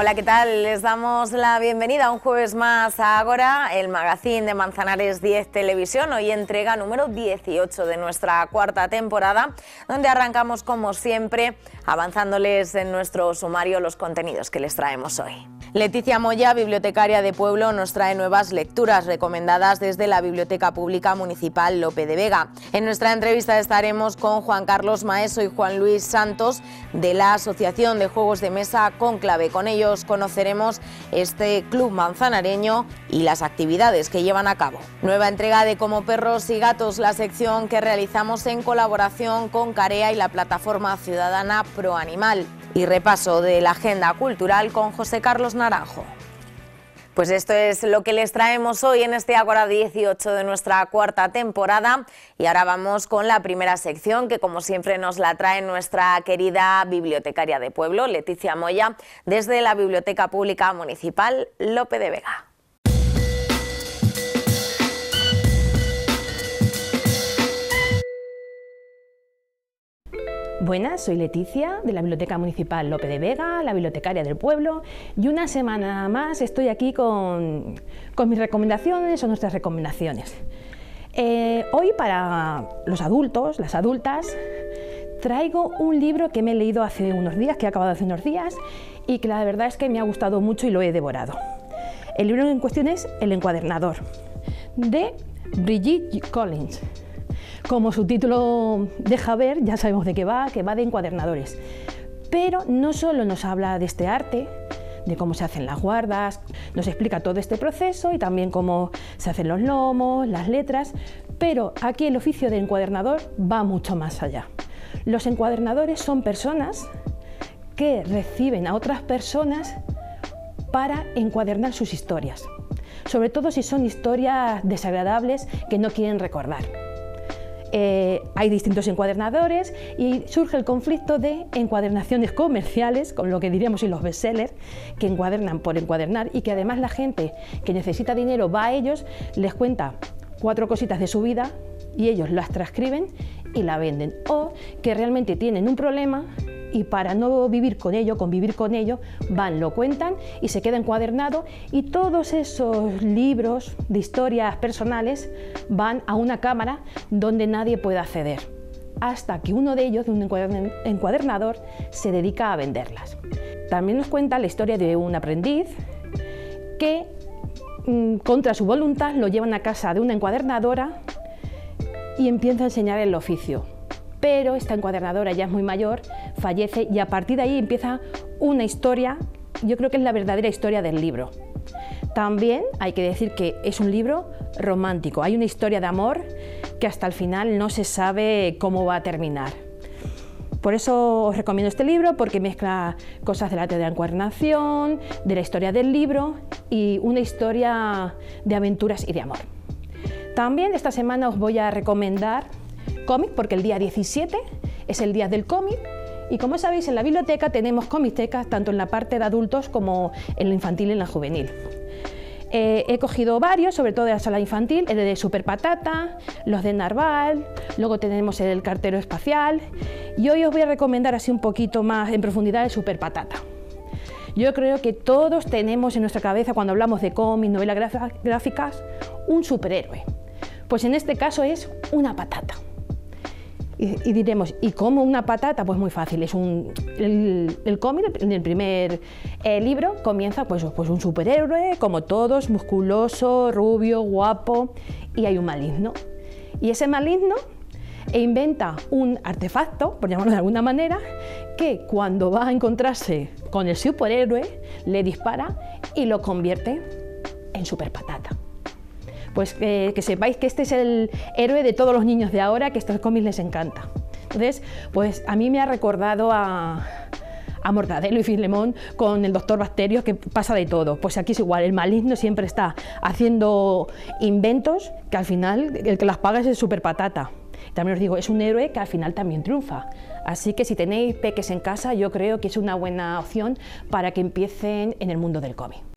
Hola, ¿qué tal? Les damos la bienvenida un jueves más a Agora, el magazine de Manzanares 10 Televisión. Hoy entrega número 18 de nuestra cuarta temporada, donde arrancamos como siempre avanzándoles en nuestro sumario los contenidos que les traemos hoy. Leticia Moya, bibliotecaria de Pueblo, nos trae nuevas lecturas recomendadas desde la Biblioteca Pública Municipal Lope de Vega. En nuestra entrevista estaremos con Juan Carlos Maeso y Juan Luis Santos de la Asociación de Juegos de Mesa Conclave. Con ellos conoceremos este club manzanareño y las actividades que llevan a cabo. Nueva entrega de Como Perros y Gatos, la sección que realizamos en colaboración con Carea y la plataforma ciudadana Pro Animal y repaso de la agenda cultural con José Carlos Naranjo. Pues esto es lo que les traemos hoy en este Agora 18 de nuestra cuarta temporada y ahora vamos con la primera sección que como siempre nos la trae nuestra querida bibliotecaria de pueblo, Leticia Moya, desde la Biblioteca Pública Municipal Lope de Vega. Buenas, soy Leticia de la Biblioteca Municipal Lope de Vega, la bibliotecaria del pueblo, y una semana más estoy aquí con, mis recomendaciones o nuestras recomendaciones. Eh, hoy para los adultos, las adultas, traigo un libro que me he leído hace unos días, que he acabado hace unos días, y que la verdad es que me ha gustado mucho y lo he devorado. El libro en cuestión es El encuadernador, de Brigitte Collins. Como su título deja ver, ya sabemos de qué va, que va de encuadernadores. Pero no solo nos habla de este arte, de cómo se hacen las guardas, nos explica todo este proceso y también cómo se hacen los lomos, las letras, pero aquí el oficio de encuadernador va mucho más allá. Los encuadernadores son personas que reciben a otras personas para encuadernar sus historias, sobre todo si son historias desagradables que no quieren recordar. Eh, hay distintos encuadernadores y surge el conflicto de encuadernaciones comerciales, con lo que diríamos y los bestsellers, que encuadernan por encuadernar y que además la gente que necesita dinero va a ellos, les cuenta cuatro cositas de su vida y ellos las transcriben y la venden. O que realmente tienen un problema y para no vivir con ello, convivir con ello, van, lo cuentan y se queda encuadernado y todos esos libros de historias personales van a una cámara donde nadie puede acceder, hasta que uno de ellos, de un encuadernador, se dedica a venderlas. También nos cuenta la historia de un aprendiz que mm, contra su voluntad lo llevan a casa de una encuadernadora y empieza a enseñar el oficio pero esta encuadernadora ya es muy mayor, fallece y a partir de ahí empieza una historia, yo creo que es la verdadera historia del libro. También hay que decir que es un libro romántico, hay una historia de amor que hasta el final no se sabe cómo va a terminar. Por eso os recomiendo este libro porque mezcla cosas de la de la encuadernación, de la historia del libro y una historia de aventuras y de amor. También esta semana os voy a recomendar cómic, porque el día 17 es el día del cómic. Y como sabéis, en la biblioteca tenemos comictecas tanto en la parte de adultos como en la infantil y en la juvenil. Eh, he cogido varios, sobre todo de la sala infantil, el de Super Patata, los de Narval, luego tenemos el cartero espacial y hoy os voy a recomendar así un poquito más en profundidad el Super Patata. Yo creo que todos tenemos en nuestra cabeza cuando hablamos de cómics, novelas gráficas, un superhéroe. Pues en este caso es una patata. Y, diremos, ¿y cómo una patata? Pues muy fácil, es un, el, cómic, en el primer eh, libro, comienza pues, pues un superhéroe, como todos, musculoso, rubio, guapo, y hay un maligno. Y ese maligno inventa un artefacto, por llamarlo de alguna manera, que cuando va a encontrarse con el superhéroe, le dispara y lo convierte en superpatata pues que sepáis que este es el héroe de todos los niños de ahora, que estos cómics les encanta. Entonces, pues a mí me ha recordado a, a Mortadelo y Filemón con el doctor Bacterios, que pasa de todo. Pues aquí es igual, el maligno siempre está haciendo inventos que al final el que las paga es el super patata. También os digo, es un héroe que al final también triunfa. Así que si tenéis peques en casa, yo creo que es una buena opción para que empiecen en el mundo del cómic.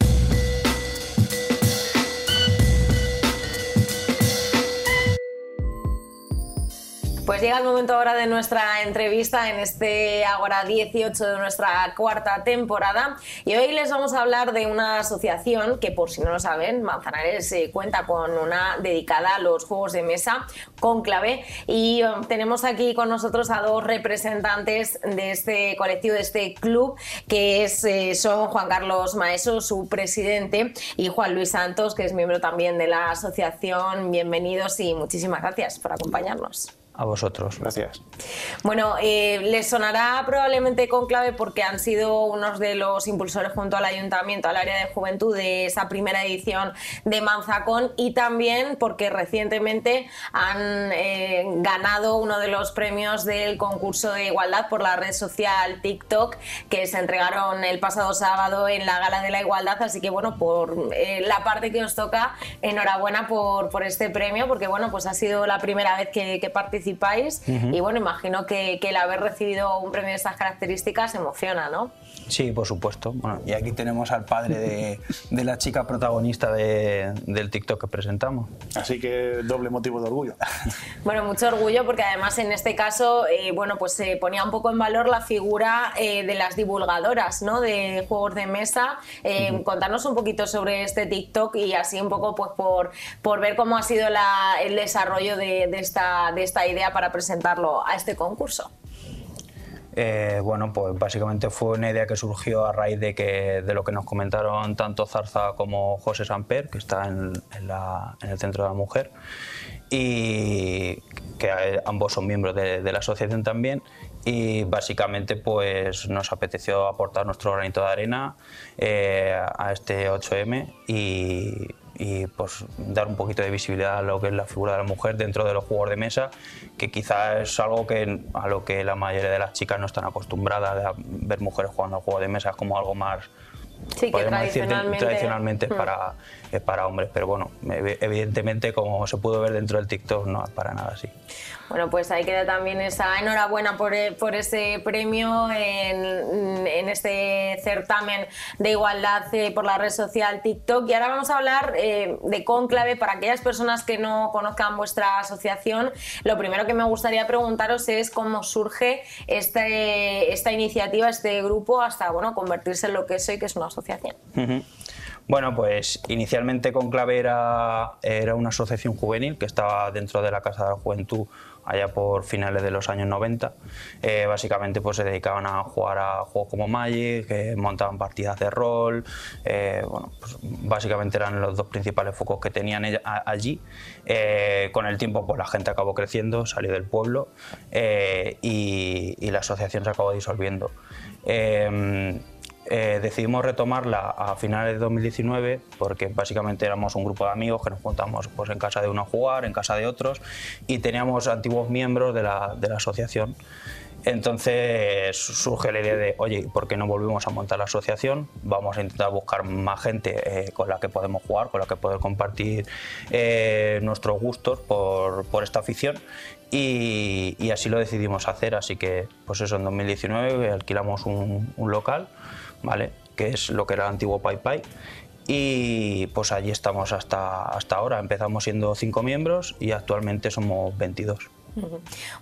Pues llega el momento ahora de nuestra entrevista en este ahora 18 de nuestra cuarta temporada. Y hoy les vamos a hablar de una asociación que por si no lo saben, Manzanares eh, cuenta con una dedicada a los juegos de mesa con clave. Y um, tenemos aquí con nosotros a dos representantes de este colectivo, de este club que es, eh, son Juan Carlos Maeso, su presidente y Juan Luis Santos que es miembro también de la asociación. Bienvenidos y muchísimas gracias por acompañarnos a vosotros. Gracias. Bueno, eh, les sonará probablemente con clave porque han sido unos de los impulsores junto al ayuntamiento, al área de juventud de esa primera edición de Manzacón y también porque recientemente han eh, ganado uno de los premios del concurso de igualdad por la red social TikTok que se entregaron el pasado sábado en la Gala de la Igualdad. Así que bueno, por eh, la parte que os toca, enhorabuena por, por este premio porque bueno, pues ha sido la primera vez que, que participáis y bueno, imagino que, el haber recibido un premio de estas características emociona, ¿no? Sí, por supuesto. Bueno, y aquí tenemos al padre de, de la chica protagonista de, del TikTok que presentamos. Así que doble motivo de orgullo. Bueno, mucho orgullo porque además en este caso, eh, bueno, pues se ponía un poco en valor la figura eh, de las divulgadoras, ¿no? De juegos de mesa. Eh, contarnos un poquito sobre este TikTok y así un poco, pues por, por ver cómo ha sido la, el desarrollo de, de, esta, de esta idea para presentarlo a este concurso. Eh, bueno, pues básicamente fue una idea que surgió a raíz de, que, de lo que nos comentaron tanto Zarza como José Samper, que está en, el Centro de la Mujer, y que ambos son miembros de, la asociación también, y básicamente pues nos apeteció aportar nuestro granito de arena eh, a este 8M y, y pues dar un poquito de visibilidad a lo que es la figura de la mujer dentro de los juegos de mesa, que quizás es algo que a lo que la mayoría de las chicas no están acostumbradas a ver mujeres jugando a juegos de mesa como algo más sí, que tradicionalmente, tradicionalmente es, hmm. para, es para hombres, pero bueno, evidentemente como se pudo ver dentro del TikTok no es para nada así. Bueno, pues ahí queda también esa enhorabuena por, eh, por ese premio en, en, este certamen de igualdad eh, por la red social TikTok. Y ahora vamos a hablar eh, de Conclave para aquellas personas que no conozcan vuestra asociación. Lo primero que me gustaría preguntaros es cómo surge este, esta iniciativa, este grupo, hasta bueno, convertirse en lo que soy, que es una Bueno, pues inicialmente Conclave era, era una asociación juvenil que estaba dentro de la Casa de la Juventud allá por finales de los años 90. Eh, básicamente pues se dedicaban a jugar a juegos como Magic, que montaban partidas de rol, eh, pues básicamente eran los dos principales focos que tenían allí. Eh, con el tiempo pues la gente acabó creciendo, salió del pueblo y, y, la asociación se acabó disolviendo. Eh, decidimos retomarla a finales de 2019 porque básicamente éramos un grupo de amigos que nos juntamos pues, en casa de uno a jugar, en casa de otros y teníamos antiguos miembros de la, de la asociación. Entonces surge la idea de, oye, ¿por qué no volvemos a montar la asociación? Vamos a intentar buscar más gente eh, con la que podemos jugar, con la que poder compartir eh, nuestros gustos por, por esta afición y, así lo decidimos hacer. Así que, pues eso, en 2019 alquilamos un local ¿vale? que es lo que era el antiguo Pai. Y pues allí estamos hasta, hasta ahora. Empezamos siendo cinco miembros y actualmente somos 22.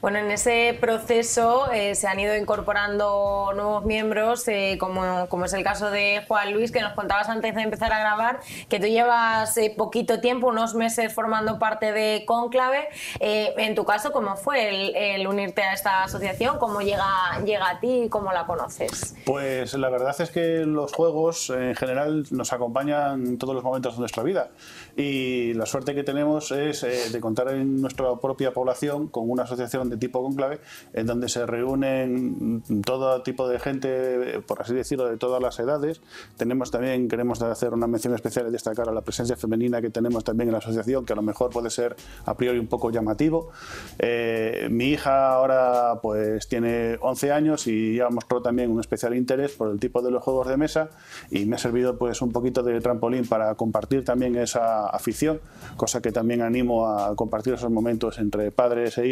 Bueno, en ese proceso eh, se han ido incorporando nuevos miembros, eh, como, como, es el caso de Juan Luis, que nos contabas antes de empezar a grabar, que tú llevas eh, poquito tiempo, unos meses formando parte de Conclave. en tu caso, ¿cómo fue el, unirte a esta asociación? ¿Cómo llega, llega a ti y cómo la conoces? Pues la verdad es que los juegos en general nos acompañan en todos los momentos de nuestra vida y la suerte que tenemos es de contar en nuestra propia población con una asociación de tipo conclave en donde se reúnen todo tipo de gente, por así decirlo, de todas las edades. Tenemos también, queremos hacer una mención especial y destacar a la presencia femenina que tenemos también en la asociación, que a lo mejor puede ser a priori un poco llamativo. Eh, mi hija ahora pues tiene 11 años y ya mostró también un especial interés por el tipo de los juegos de mesa y me ha servido pues un poquito de trampolín para compartir también esa afición, cosa que también animo a compartir esos momentos entre padres e hijos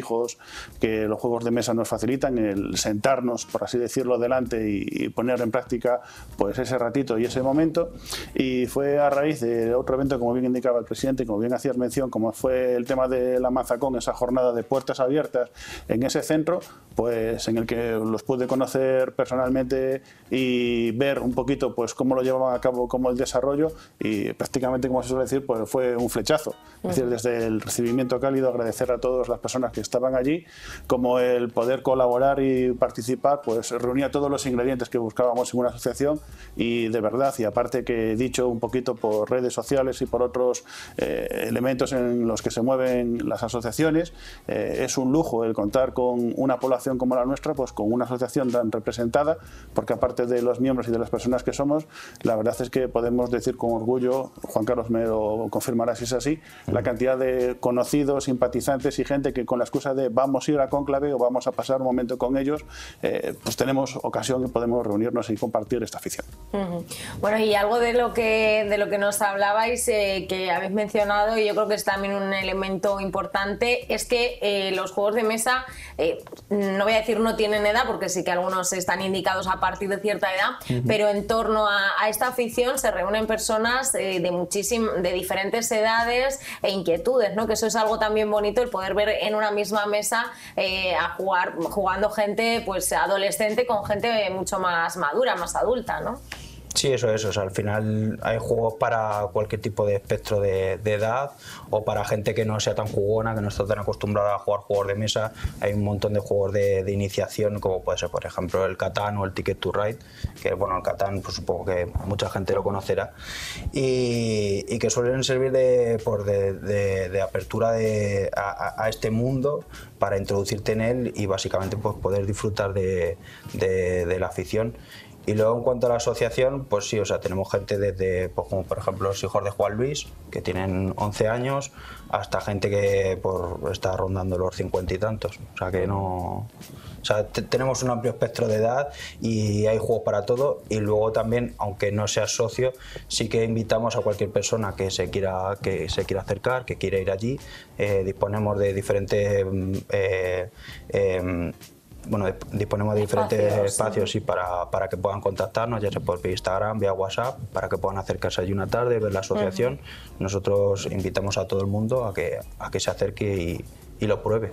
que los juegos de mesa nos facilitan, el sentarnos, por así decirlo, delante y, poner en práctica pues ese ratito y ese momento. Y fue a raíz de otro evento, como bien indicaba el presidente, como bien hacías mención, como fue el tema de la Mazacón, esa jornada de puertas abiertas en ese centro, pues en el que los pude conocer personalmente y ver un poquito pues cómo lo llevaban a cabo, cómo el desarrollo y prácticamente, como se suele decir, pues fue un flechazo. Es decir, desde el recibimiento cálido, agradecer a todas las personas que estaban allí, como el poder colaborar y participar, pues reunía todos los ingredientes que buscábamos en una asociación y de verdad, y aparte que he dicho un poquito por redes sociales y por otros eh, elementos en los que se mueven las asociaciones, eh, es un lujo el contar con una población como la nuestra, pues con una asociación tan representada, porque aparte de los miembros y de las personas que somos, la verdad es que podemos decir con orgullo, Juan Carlos me lo confirmará si es así, la cantidad de conocidos, simpatizantes y gente que con la excusa de vamos a ir a Cónclave o vamos a pasar un momento con ellos, eh, pues tenemos ocasión y podemos reunirnos y compartir esta afición. Bueno, y algo de lo que, de lo que nos hablabais, eh, que habéis mencionado, y yo creo que es también un elemento importante, es que eh, los juegos de mesa, no voy a decir no tienen edad, porque sí que algunos están indicados a partir de cierta edad, pero en torno a, a, esta afición se reúnen personas de, muchísimas, de diferentes edades e inquietudes, ¿no? que eso es algo también bonito, el poder ver en una misma mesa a jugar, jugando gente pues adolescente con gente mucho más madura, más adulta, ¿no? Sí, eso es. O al final hay juegos para cualquier tipo de espectro de, edad o para gente que no sea tan jugona, que no está tan acostumbrada a jugar juegos de mesa. Hay un montón de juegos de, iniciación, como puede ser, por ejemplo, el Catán o el Ticket to Ride, que bueno, el Catán, pues supongo que mucha gente lo conocerá, y, que suelen servir de, por de, apertura a, a, este mundo para introducirte en él y básicamente pues, poder disfrutar de la afición. Y luego en cuanto a la asociación, pues sí, o sea, tenemos gente desde, pues como por ejemplo los hijos de Juan Luis, que tienen 11 años, hasta gente que por, está rondando los 50 y tantos. O sea que no... O sea, tenemos un amplio espectro de edad y hay juegos para todo. Y luego también, aunque no seas socio, sí que invitamos a cualquier persona que se quiera, que se quiera acercar, que quiera ir allí. Eh, disponemos de diferentes... Mm, eh, em, bueno, disponemos de diferentes espacios, y para, para, que puedan contactarnos, ya sea por Instagram, vía WhatsApp, para que puedan acercarse allí una tarde, ver la asociación. Nosotros invitamos a todo el mundo a que, a que se acerque y, y lo pruebe.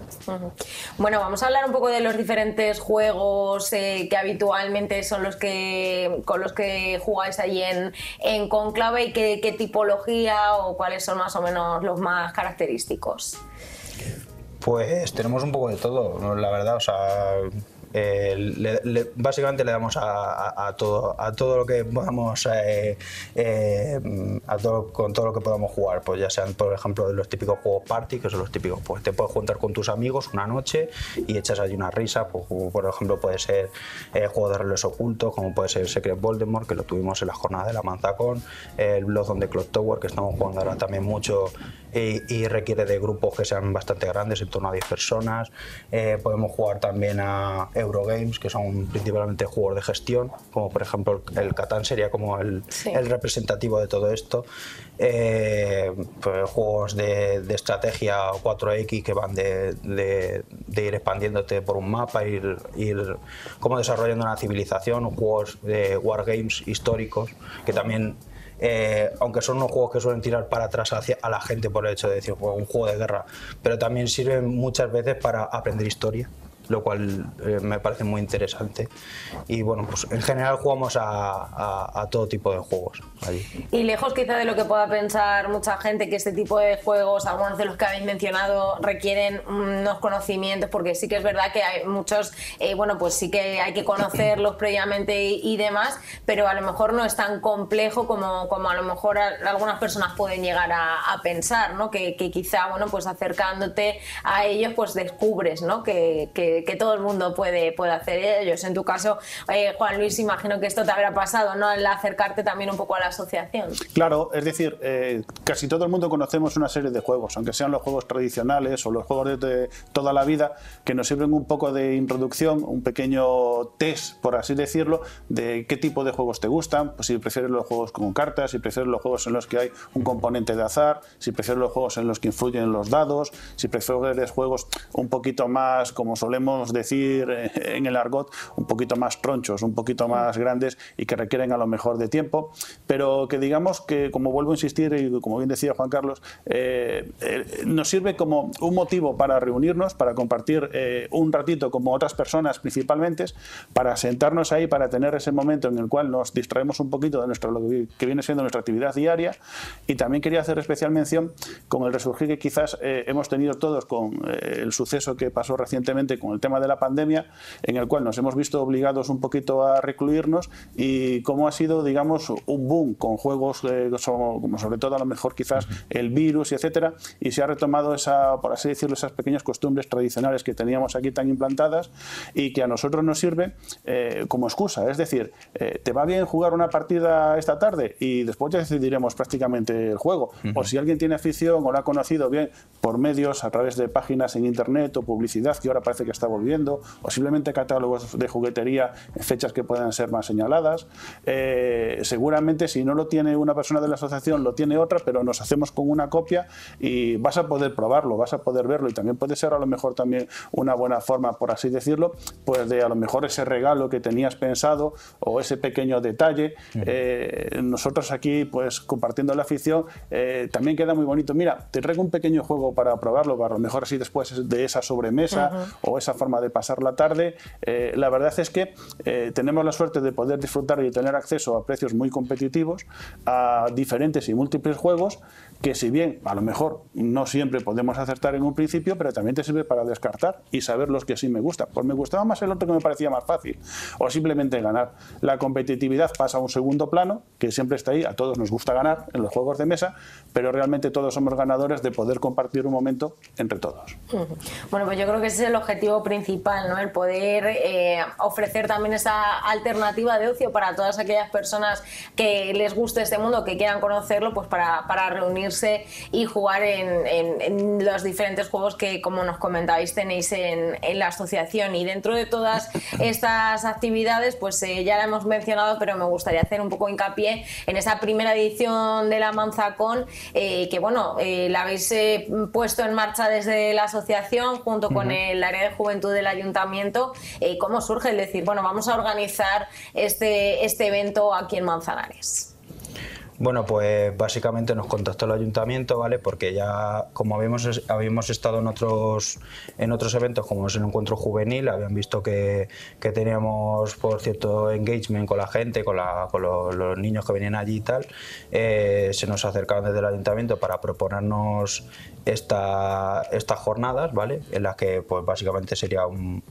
Bueno, vamos a hablar un poco de los diferentes juegos eh, que habitualmente son los que con los que jugáis allí en, en Conclave y qué, qué tipología o cuáles son más o menos los más característicos. Pues tenemos un poco de todo, la verdad. O sea, eh, básicamente le damos a, todo, a todo lo que podamos, eh, eh, a todo, con todo lo que podamos jugar, pues ya sean, por ejemplo, los típicos juegos party, que son los típicos, pues te puedes juntar con tus amigos una noche y echas allí una risa, pues, por ejemplo, puede ser juego de relojes ocultos, como puede ser Secret Voldemort, que lo tuvimos en la jornada de la Manzacón, el Blood de Clock Tower, que estamos jugando ahora también mucho y, requiere de grupos que sean bastante grandes, en torno a 10 personas. podemos jugar también a Eurogames, que son principalmente juegos de gestión, como por ejemplo el Catán sería como el, el representativo de todo esto. Eh, pues, juegos de, de, estrategia 4X que van de, de, ir expandiéndote por un mapa, ir, ir como desarrollando una civilización, juegos de wargames históricos que también eh, aunque son unos juegos que suelen tirar para atrás hacia, a la gente por el hecho de decir un juego de guerra, pero también sirven muchas veces para aprender historia lo cual eh, me parece muy interesante. Y bueno, pues en general jugamos a, a, todo tipo de juegos allí. Y lejos quizá de lo que pueda pensar mucha gente, que este tipo de juegos, algunos de los que habéis mencionado, requieren unos conocimientos, porque sí que es verdad que hay muchos, eh, bueno, pues sí que hay que conocerlos previamente y, demás, pero a lo mejor no es tan complejo como, como a lo mejor algunas personas pueden llegar a, a pensar, ¿no? Que, que, quizá, bueno, pues acercándote a ellos, pues descubres, ¿no? Que, que que, todo el mundo puede, puede hacer ellos. En tu caso, eh, Juan Luis, imagino que esto te habrá pasado, ¿no? El acercarte también un poco a la asociación. Claro, es decir, eh, casi todo el mundo conocemos una serie de juegos, aunque sean los juegos tradicionales o los juegos de toda la vida, que nos sirven un poco de introducción, un pequeño test, por así decirlo, de qué tipo de juegos te gustan, pues si prefieres los juegos con cartas, si prefieres los juegos en los que hay un componente de azar, si prefieres los juegos en los que influyen los dados, si prefieres juegos un poquito más, como solemos decir eh, en el argot, un poquito más tronchos, un poquito más grandes y que requieren a lo mejor de tiempo, pero que digamos que, como vuelvo a insistir y como bien decía Juan Carlos, eh, eh, nos sirve como un motivo para reunirnos, para compartir un ratito como otras personas principalmente, para sentarnos ahí, para tener ese momento en el cual nos distraemos un poquito de nuestro, lo que viene siendo nuestra actividad diaria. Y también quería hacer especial mención con el resurgir que quizás hemos tenido todos con el suceso que pasó recientemente con el tema de la pandemia, en el cual nos hemos visto obligados un poquito a recluirnos y cómo ha sido, digamos, un boom con juegos eh, como sobre todo a lo mejor quizás el virus y etcétera, y se ha retomado esa, por así decirlo, esas pequeñas costumbres tradicionales que teníamos aquí tan implantadas y que a nosotros nos sirve eh, como excusa. Es decir, eh, te va bien jugar una partida esta tarde y después ya decidiremos prácticamente el juego. O si alguien tiene afición o lo ha conocido bien por medios a través de páginas en internet o publicidad que ahora parece que está volviendo, o simplemente catálogos de juguetería en fechas que puedan ser más señaladas. Eh, seguramente si no lo tiene una persona de la asociación, lo tiene otra, pero nos hacemos con una copia y vas a poder probarlo, vas a poder verlo y también puede ser a lo mejor también una buena forma, por así decirlo, pues de a lo mejor ese regalo que tenías pensado o ese pequeño detalle. Eh, nosotros aquí, pues compartiendo la afición, eh, también queda muy bonito. Mira, te traigo un pequeño juego para probarlo, para a lo mejor así después de esa sobremesa o esa forma de pasar la tarde. Eh, la verdad es que eh, tenemos la suerte de poder disfrutar y tener acceso a precios muy competitivos a diferentes y múltiples juegos que si bien a lo mejor no siempre podemos acertar en un principio, pero también te sirve para descartar y saber los que sí me gustan. Pues me gustaba más el otro que me parecía más fácil, o simplemente ganar. La competitividad pasa a un segundo plano, que siempre está ahí, a todos nos gusta ganar en los juegos de mesa, pero realmente todos somos ganadores de poder compartir un momento entre todos. Bueno, pues yo creo que ese es el objetivo principal, ¿no? El poder eh, ofrecer también esa alternativa de ocio para todas aquellas personas que les guste este mundo, que quieran conocerlo, pues para, para reunirse y jugar en, los diferentes juegos que, como nos comentabais, tenéis en, la asociación. Y dentro de todas estas actividades, pues eh, ya la hemos mencionado, pero me gustaría hacer un poco hincapié en esa primera edición de la Manzacón, eh, que bueno, la habéis puesto en marcha desde la asociación junto con el área de juventud del ayuntamiento. ¿Cómo surge el decir, bueno, vamos a organizar este, este evento aquí en Manzanares? Bueno, pues básicamente nos contactó el ayuntamiento, ¿vale? Porque ya, como habíamos, habíamos estado en otros, en otros eventos, como es el encuentro juvenil, habían visto que, teníamos, por cierto, engagement con la gente, con, los, niños que venían allí y tal, eh, se nos acercaron desde el ayuntamiento para proponernos esta, estas jornadas, ¿vale? En las que, pues básicamente sería un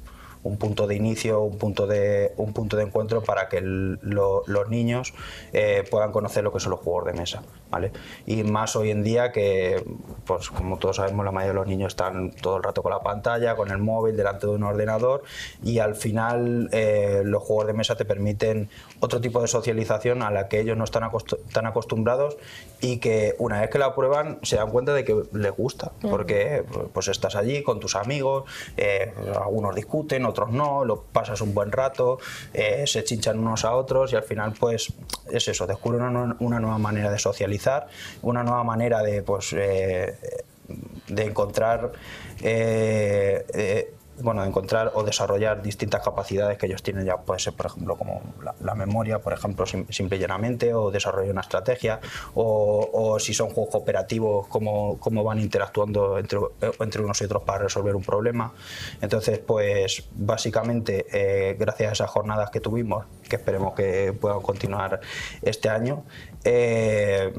un punto de inicio, un punto de, un punto de encuentro para que los niños eh, puedan conocer lo que son los juegos de mesa. ¿vale? Y más hoy en día que, pues como todos sabemos, la mayoría de los niños están todo el rato con la pantalla, con el móvil, delante de un ordenador y al final eh, los juegos de mesa te permiten otro tipo de socialización a la que ellos no están, tan acostumbrados y que una vez que la prueban se dan cuenta de que les gusta, porque pues estás allí con tus amigos, eh, algunos discuten, otros no, lo pasas un buen rato, eh, se chinchan unos a otros y al final pues es eso, descubren una, nueva manera de socializar, una nueva manera de pues eh, de encontrar eh, bueno, encontrar o desarrollar distintas capacidades que ellos tienen ya, puede ser, por ejemplo, como la, memoria, por ejemplo, simple y llanamente, o desarrollar una estrategia, o, si son juegos cooperativos, cómo, cómo van interactuando entre, unos y otros para resolver un problema. Entonces, pues básicamente, eh, gracias a esas jornadas que tuvimos, que esperemos que puedan continuar este año, eh,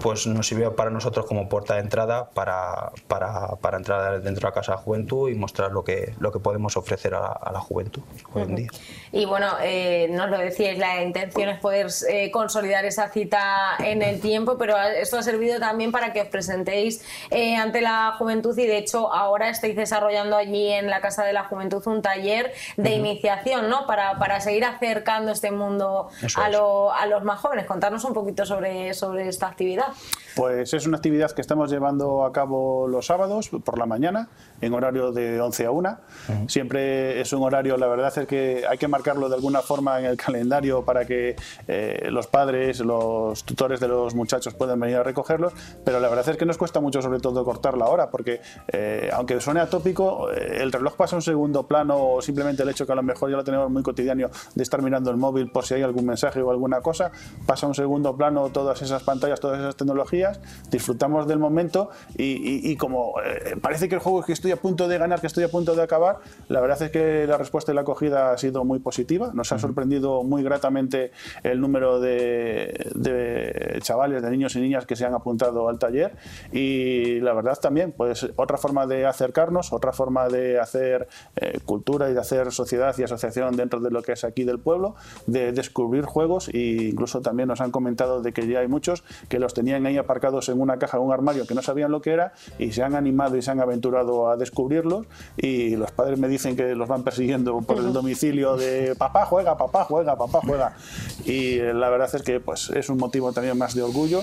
pues nos sirvió para nosotros como puerta de entrada para, para, para entrar dentro de la Casa de Juventud y mostrar lo que, lo que podemos ofrecer a, la juventud hoy en día. Y bueno, eh, nos lo decíais, la intención es poder eh, consolidar esa cita en el tiempo, pero esto ha servido también para que os presentéis eh, ante la juventud y de hecho ahora estáis desarrollando allí en la Casa de la Juventud un taller de iniciación, ¿no? Para, para, seguir acercando este mundo a, a, los más jóvenes. Contarnos un poquito sobre, sobre esta actividad verdad. Pues es una actividad que estamos llevando a cabo los sábados por la mañana, en horario de 11 a 1. Siempre es un horario, la verdad es que hay que marcarlo de alguna forma en el calendario para que eh, los padres, los tutores de los muchachos puedan venir a recogerlos, pero la verdad es que nos cuesta mucho sobre todo cortar la hora, porque eh, aunque suene atópico, eh, el reloj pasa a un segundo plano o simplemente el hecho que a lo mejor ya lo tenemos muy cotidiano de estar mirando el móvil por si hay algún mensaje o alguna cosa, pasa a un segundo plano todas esas pantallas, todas esas tecnologías, disfrutamos del momento y, como eh, parece que el juego es que estoy a punto de ganar, que estoy a punto de acabar, la verdad es que la respuesta y la acogida ha sido muy positiva. Nos ha sorprendido muy gratamente el número de, chavales, de niños y niñas que se han apuntado al taller y la verdad también, pues otra forma de acercarnos, otra forma de hacer eh, cultura y de hacer sociedad y asociación dentro de lo que es aquí del pueblo, de descubrir juegos e incluso también nos han comentado de que ya hay muchos que los tenían ahí aparcados en una caja, en un armario que no sabían lo que era y se han animado y se han aventurado a descubrirlos y los padres me dicen que los van persiguiendo por el domicilio de papá juega, papá juega, papá juega y eh, la verdad es que pues es un motivo también más de orgullo.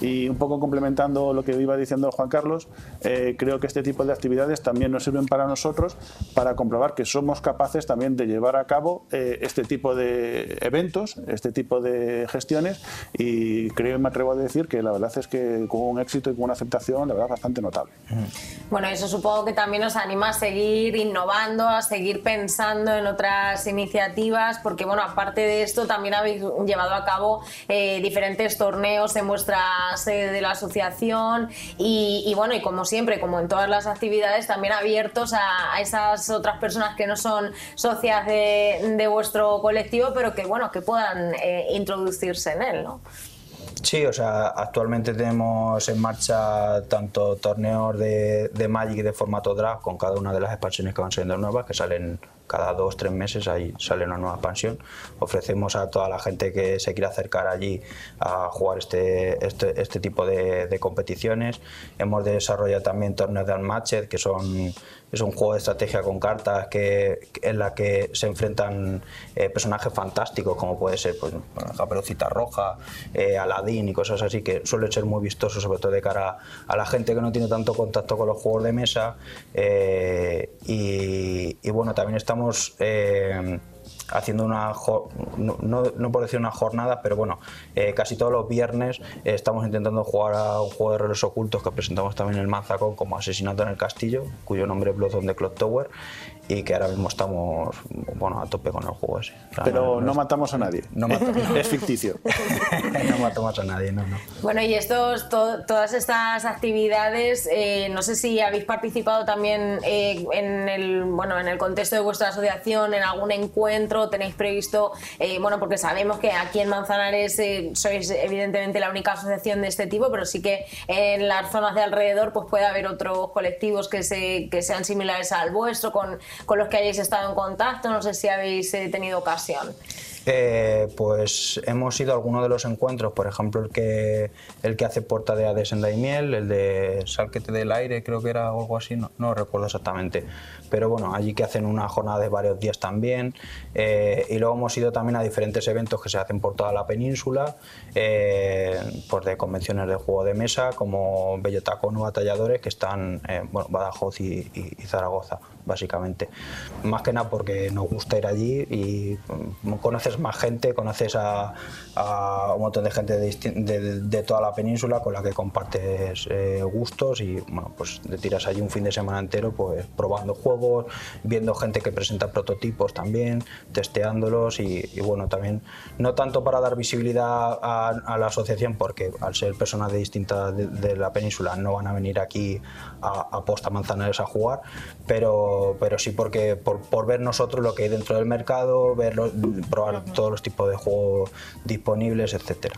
Y un poco complementando lo que iba diciendo Juan Carlos, eh, creo que este tipo de actividades también nos sirven para nosotros para comprobar que somos capaces también de llevar a cabo eh, este tipo de eventos, este tipo de gestiones. Y creo y me atrevo a decir que la verdad es que con un éxito y con una aceptación, la verdad, bastante notable. Bueno, eso supongo que también nos anima a seguir innovando, a seguir pensando en otras iniciativas, porque bueno, aparte de esto, también habéis llevado a cabo eh, diferentes torneos en vuestra sede de la asociación y, bueno, y como siempre, como en todas las actividades, también abiertos a, esas otras personas que no son socias de, vuestro colectivo, pero que bueno, que puedan eh, introducirse en él, ¿no? Sí, o sea, actualmente tenemos en marcha tanto torneos de, de Magic de formato draft con cada una de las expansiones que van saliendo nuevas, que salen cada dos, tres meses ahí sale una nueva expansión. Ofrecemos a toda la gente que se quiera acercar allí a jugar este, este, este tipo de, de, competiciones. Hemos desarrollado también torneos de Unmatched, que son, es un juego de estrategia con cartas que, en la que se enfrentan eh, personajes fantásticos, como puede ser pues, Caperucita Roja, eh, Aladdin y cosas así, que suele ser muy vistoso, sobre todo de cara a, la gente que no tiene tanto contacto con los juegos de mesa. Eh, y, y bueno, también estamos eh, haciendo una, no, no, por decir una jornada, pero bueno, eh, casi todos los viernes eh, estamos intentando jugar a un juego de roles ocultos que presentamos también en el Manzacón como Asesinato en el Castillo, cuyo nombre es Blood on the Clock Tower, y que ahora mismo estamos bueno, a tope con el juego ese. Pero no, matamos a nadie. No es ficticio. no matamos a nadie, no, no. Bueno, y estos, todas estas actividades, eh, no sé si habéis participado también eh, en, el, bueno, en el contexto de vuestra asociación, en algún encuentro, tenéis previsto, eh, bueno, porque sabemos que aquí en Manzanares sois evidentemente la única asociación de este tipo, pero sí que en las zonas de alrededor pues puede haber otros colectivos que, se, que sean similares al vuestro, con con los que hayáis estado en contacto, no sé si habéis eh, tenido ocasión. Pues hemos ido a algunos de los encuentros, por ejemplo el que, el que hace Porta de Hades en Daimiel, el de Salquete del Aire, creo que era algo así, no, recuerdo exactamente. Pero bueno, allí que hacen una jornada de varios días también. Eh, y luego hemos ido también a diferentes eventos que se hacen por toda la península, eh, pues de convenciones de juego de mesa, como Bellotacón o Batalladores, que están en bueno, Badajoz y Zaragoza básicamente. Más que nada porque nos gusta ir allí y mm, conoces más gente, conoces a, un montón de gente de, toda la península con la que compartes eh, gustos y bueno, pues te tiras allí un fin de semana entero pues probando juegos, viendo gente que presenta prototipos también, testeándolos y, bueno, también no tanto para dar visibilidad a, la asociación porque al ser personas de distintas de, la península no van a venir aquí a, a Posta Manzanares a jugar, pero pero, sí porque por, ver nosotros lo que hay dentro del mercado, verlo, probar todos los tipos de juegos disponibles, etcétera.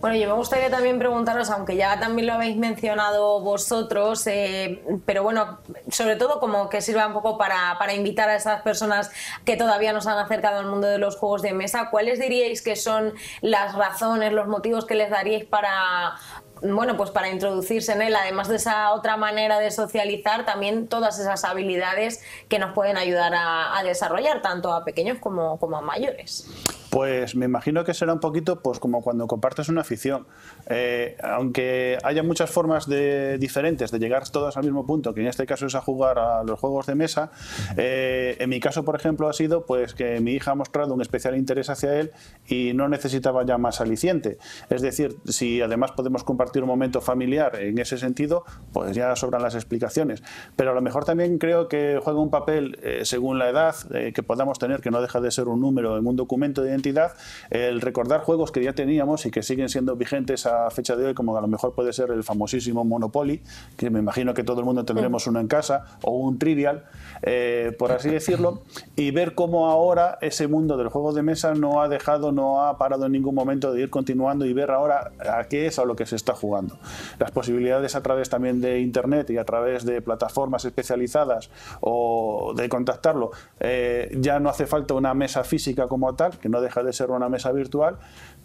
Bueno, yo me gustaría también preguntaros, aunque ya también lo habéis mencionado vosotros, eh, pero bueno, sobre todo como que sirva un poco para, para invitar a esas personas que todavía nos han acercado al mundo de los juegos de mesa, ¿cuáles diríais que son las razones, los motivos que les daríais para, bueno, pues para introducirse en él, además de esa otra manera de socializar, también todas esas habilidades que nos pueden ayudar a, desarrollar, tanto a pequeños como, a mayores. Pues me imagino que será un poquito pues como cuando compartes una afición. Eh, aunque haya muchas formas de, diferentes de llegar todas al mismo punto, que en este caso es a jugar a los juegos de mesa, eh, en mi caso, por ejemplo, ha sido pues que mi hija ha mostrado un especial interés hacia él y no necesitaba ya más aliciente. Es decir, si además podemos compartir un momento familiar en ese sentido, pues ya sobran las explicaciones. Pero a lo mejor también creo que juega un papel, eh, según la edad que podamos tener, que no deja de ser un número en un documento de identidad, el recordar juegos que ya teníamos y que siguen siendo vigentes a fecha de hoy, como a lo mejor puede ser el famosísimo Monopoly, que me imagino que todo el mundo tendremos uno en casa, o un Trivial, eh, por así decirlo, y ver cómo ahora ese mundo del juego de mesa no ha dejado, no ha parado en ningún momento de ir continuando y ver ahora a qué es a lo que se está jugando. Las posibilidades a través también de Internet y a través de plataformas especializadas o de contactarlo, eh, ya no hace falta una mesa física como tal, que no deja de ser una mesa virtual,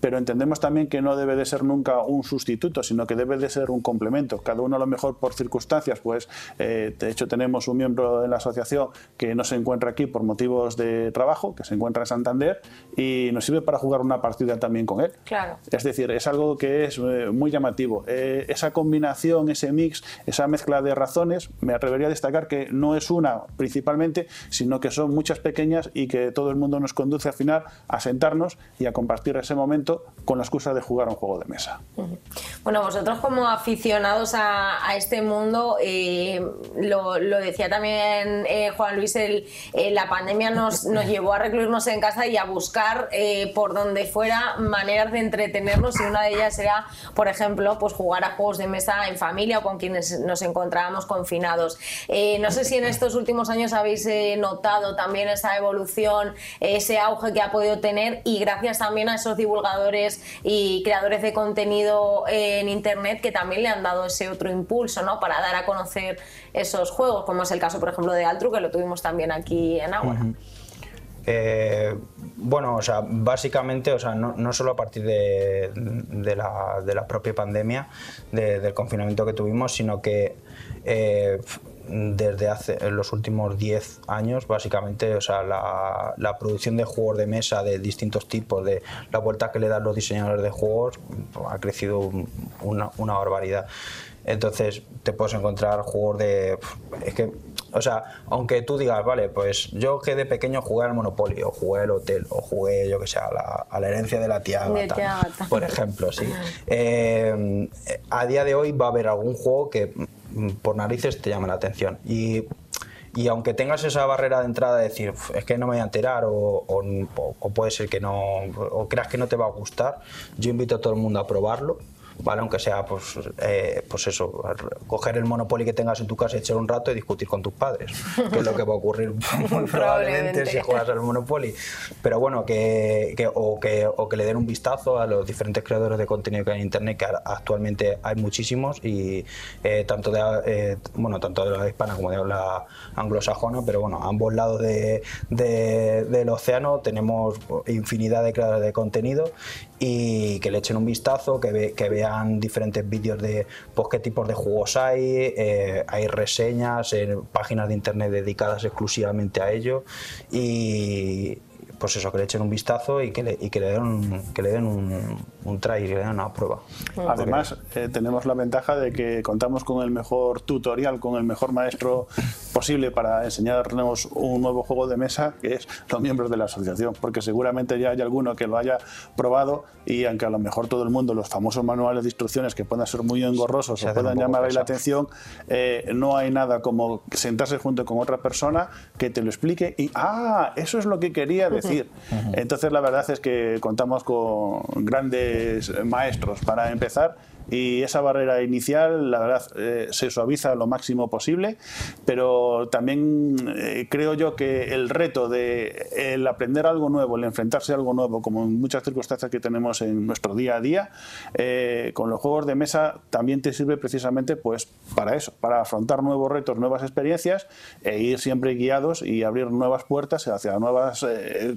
pero entendemos también que no debe de ser nunca un sustituto, sino que debe de ser un complemento. Cada uno a lo mejor por circunstancias, pues eh, de hecho tenemos un miembro en la asociación que no se encuentra aquí por motivos de trabajo, que se encuentra en Santander y nos sirve para jugar una partida también con él. Claro. Es decir, es algo que es eh, muy llamativo. Eh, esa combinación, ese mix, esa mezcla de razones, me atrevería a destacar que no es una principalmente, sino que son muchas pequeñas y que todo el mundo nos conduce al final a sentarnos y a compartir ese momento con la excusa de jugar a un juego de mesa. Bueno, vosotros como aficionados a, este mundo, eh, lo, decía también eh, Juan Luis, eh, la pandemia nos, nos, llevó a recluirnos en casa y a buscar por donde fuera maneras de entretenernos y una de ellas era, por ejemplo, pues jugar a juegos de mesa en familia o con quienes nos encontrábamos confinados. no sé si en estos últimos años habéis notado también esa evolución, ese auge que ha podido tener y gracias también a esos divulgadores y creadores de contenido en Internet que también le han dado ese otro impulso ¿no? para dar a conocer esos juegos, como es el caso, por ejemplo, de Altru, que lo tuvimos también aquí en Agua. Eh, bueno, o sea, básicamente, o sea, no, solo a partir de, la, propia pandemia, del confinamiento que tuvimos, sino que eh, desde hace los últimos 10 años, básicamente, o sea, la, producción de juegos de mesa de distintos tipos, de la vuelta que le dan los diseñadores de juegos, pues, ha crecido una, una barbaridad. Entonces, te puedes encontrar juegos de. Es que o sea, aunque tú digas, vale, pues yo que de pequeño jugué al Monopoly, o jugué al hotel, o jugué, yo que sé, a la, herencia de la tía por ejemplo, sí. Eh, a día de hoy va a haber algún juego que por narices te llame la atención. Y y aunque tengas esa barrera de entrada de decir, es que no me voy a enterar o, o, puede ser que no, o creas que no te va a gustar, yo invito a todo el mundo a probarlo ¿vale? Aunque sea, pues, eh, pues eso, coger el Monopoly que tengas en tu casa y echar un rato y discutir con tus padres, que es lo que va a ocurrir muy probablemente si juegas al Monopoly. Pero bueno, que, que, o, que, o que le den un vistazo a los diferentes creadores de contenido que hay en Internet, que actualmente hay muchísimos, y eh, tanto, de, eh, bueno, tanto de la hispana como de la anglosajona, pero bueno, a ambos lados de, del océano tenemos infinidad de creadores de contenido y que le echen un vistazo, que, ve, que vean diferentes vídeos de pues, qué tipos de juegos hay, eh, hay reseñas, en páginas de internet dedicadas exclusivamente a ello. Y, pues eso, que le echen un vistazo y que le, y que le den, un, que le den un, un try, que le den una prueba. Además, eh, tenemos la ventaja de que contamos con el mejor tutorial, con el mejor maestro posible para enseñarnos un nuevo juego de mesa, que es los miembros de la asociación, porque seguramente ya hay alguno que lo haya probado y aunque a lo mejor todo el mundo, los famosos manuales de instrucciones que puedan ser muy engorrosos o puedan llamar ahí la atención, eh, no hay nada como sentarse junto con otra persona que te lo explique y, ah, eso es lo que quería decir entonces la verdad es que contamos con grandes maestros para empezar y esa barrera inicial, la verdad, eh, se suaviza lo máximo posible, pero también eh, creo yo que el reto de el aprender algo nuevo, el enfrentarse a algo nuevo, como en muchas circunstancias que tenemos en nuestro día a día, eh, con los juegos de mesa también te sirve precisamente pues para eso, para afrontar nuevos retos, nuevas experiencias e ir siempre guiados y abrir nuevas puertas hacia nuevas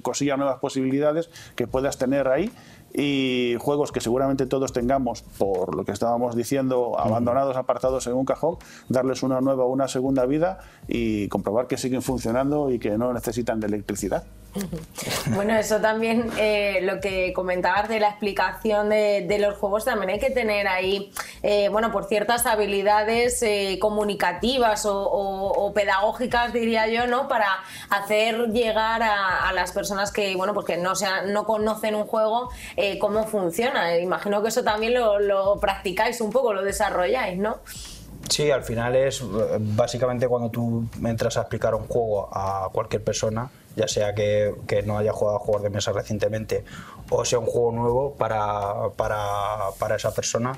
cosillas, nuevas posibilidades que puedas tener ahí y juegos que seguramente todos tengamos, por lo que estábamos diciendo, abandonados, apartados en un cajón, darles una nueva una segunda vida y comprobar que siguen funcionando y que no necesitan de electricidad. Bueno, eso también, eh, lo que comentabas de la explicación de, los juegos, también hay que tener ahí, eh, bueno, por ciertas habilidades eh, comunicativas o, pedagógicas, diría yo, ¿no? Para hacer llegar a, las personas que, bueno, pues no, no conocen un juego cómo funciona. Imagino que eso también lo practicáis un poco, lo desarrolláis, ¿no? Sí, al final es básicamente cuando tú entras a explicar un juego a cualquier persona, ya sea que, no haya jugado a juegos de mesa recientemente o sea un juego nuevo para, para, para esa persona,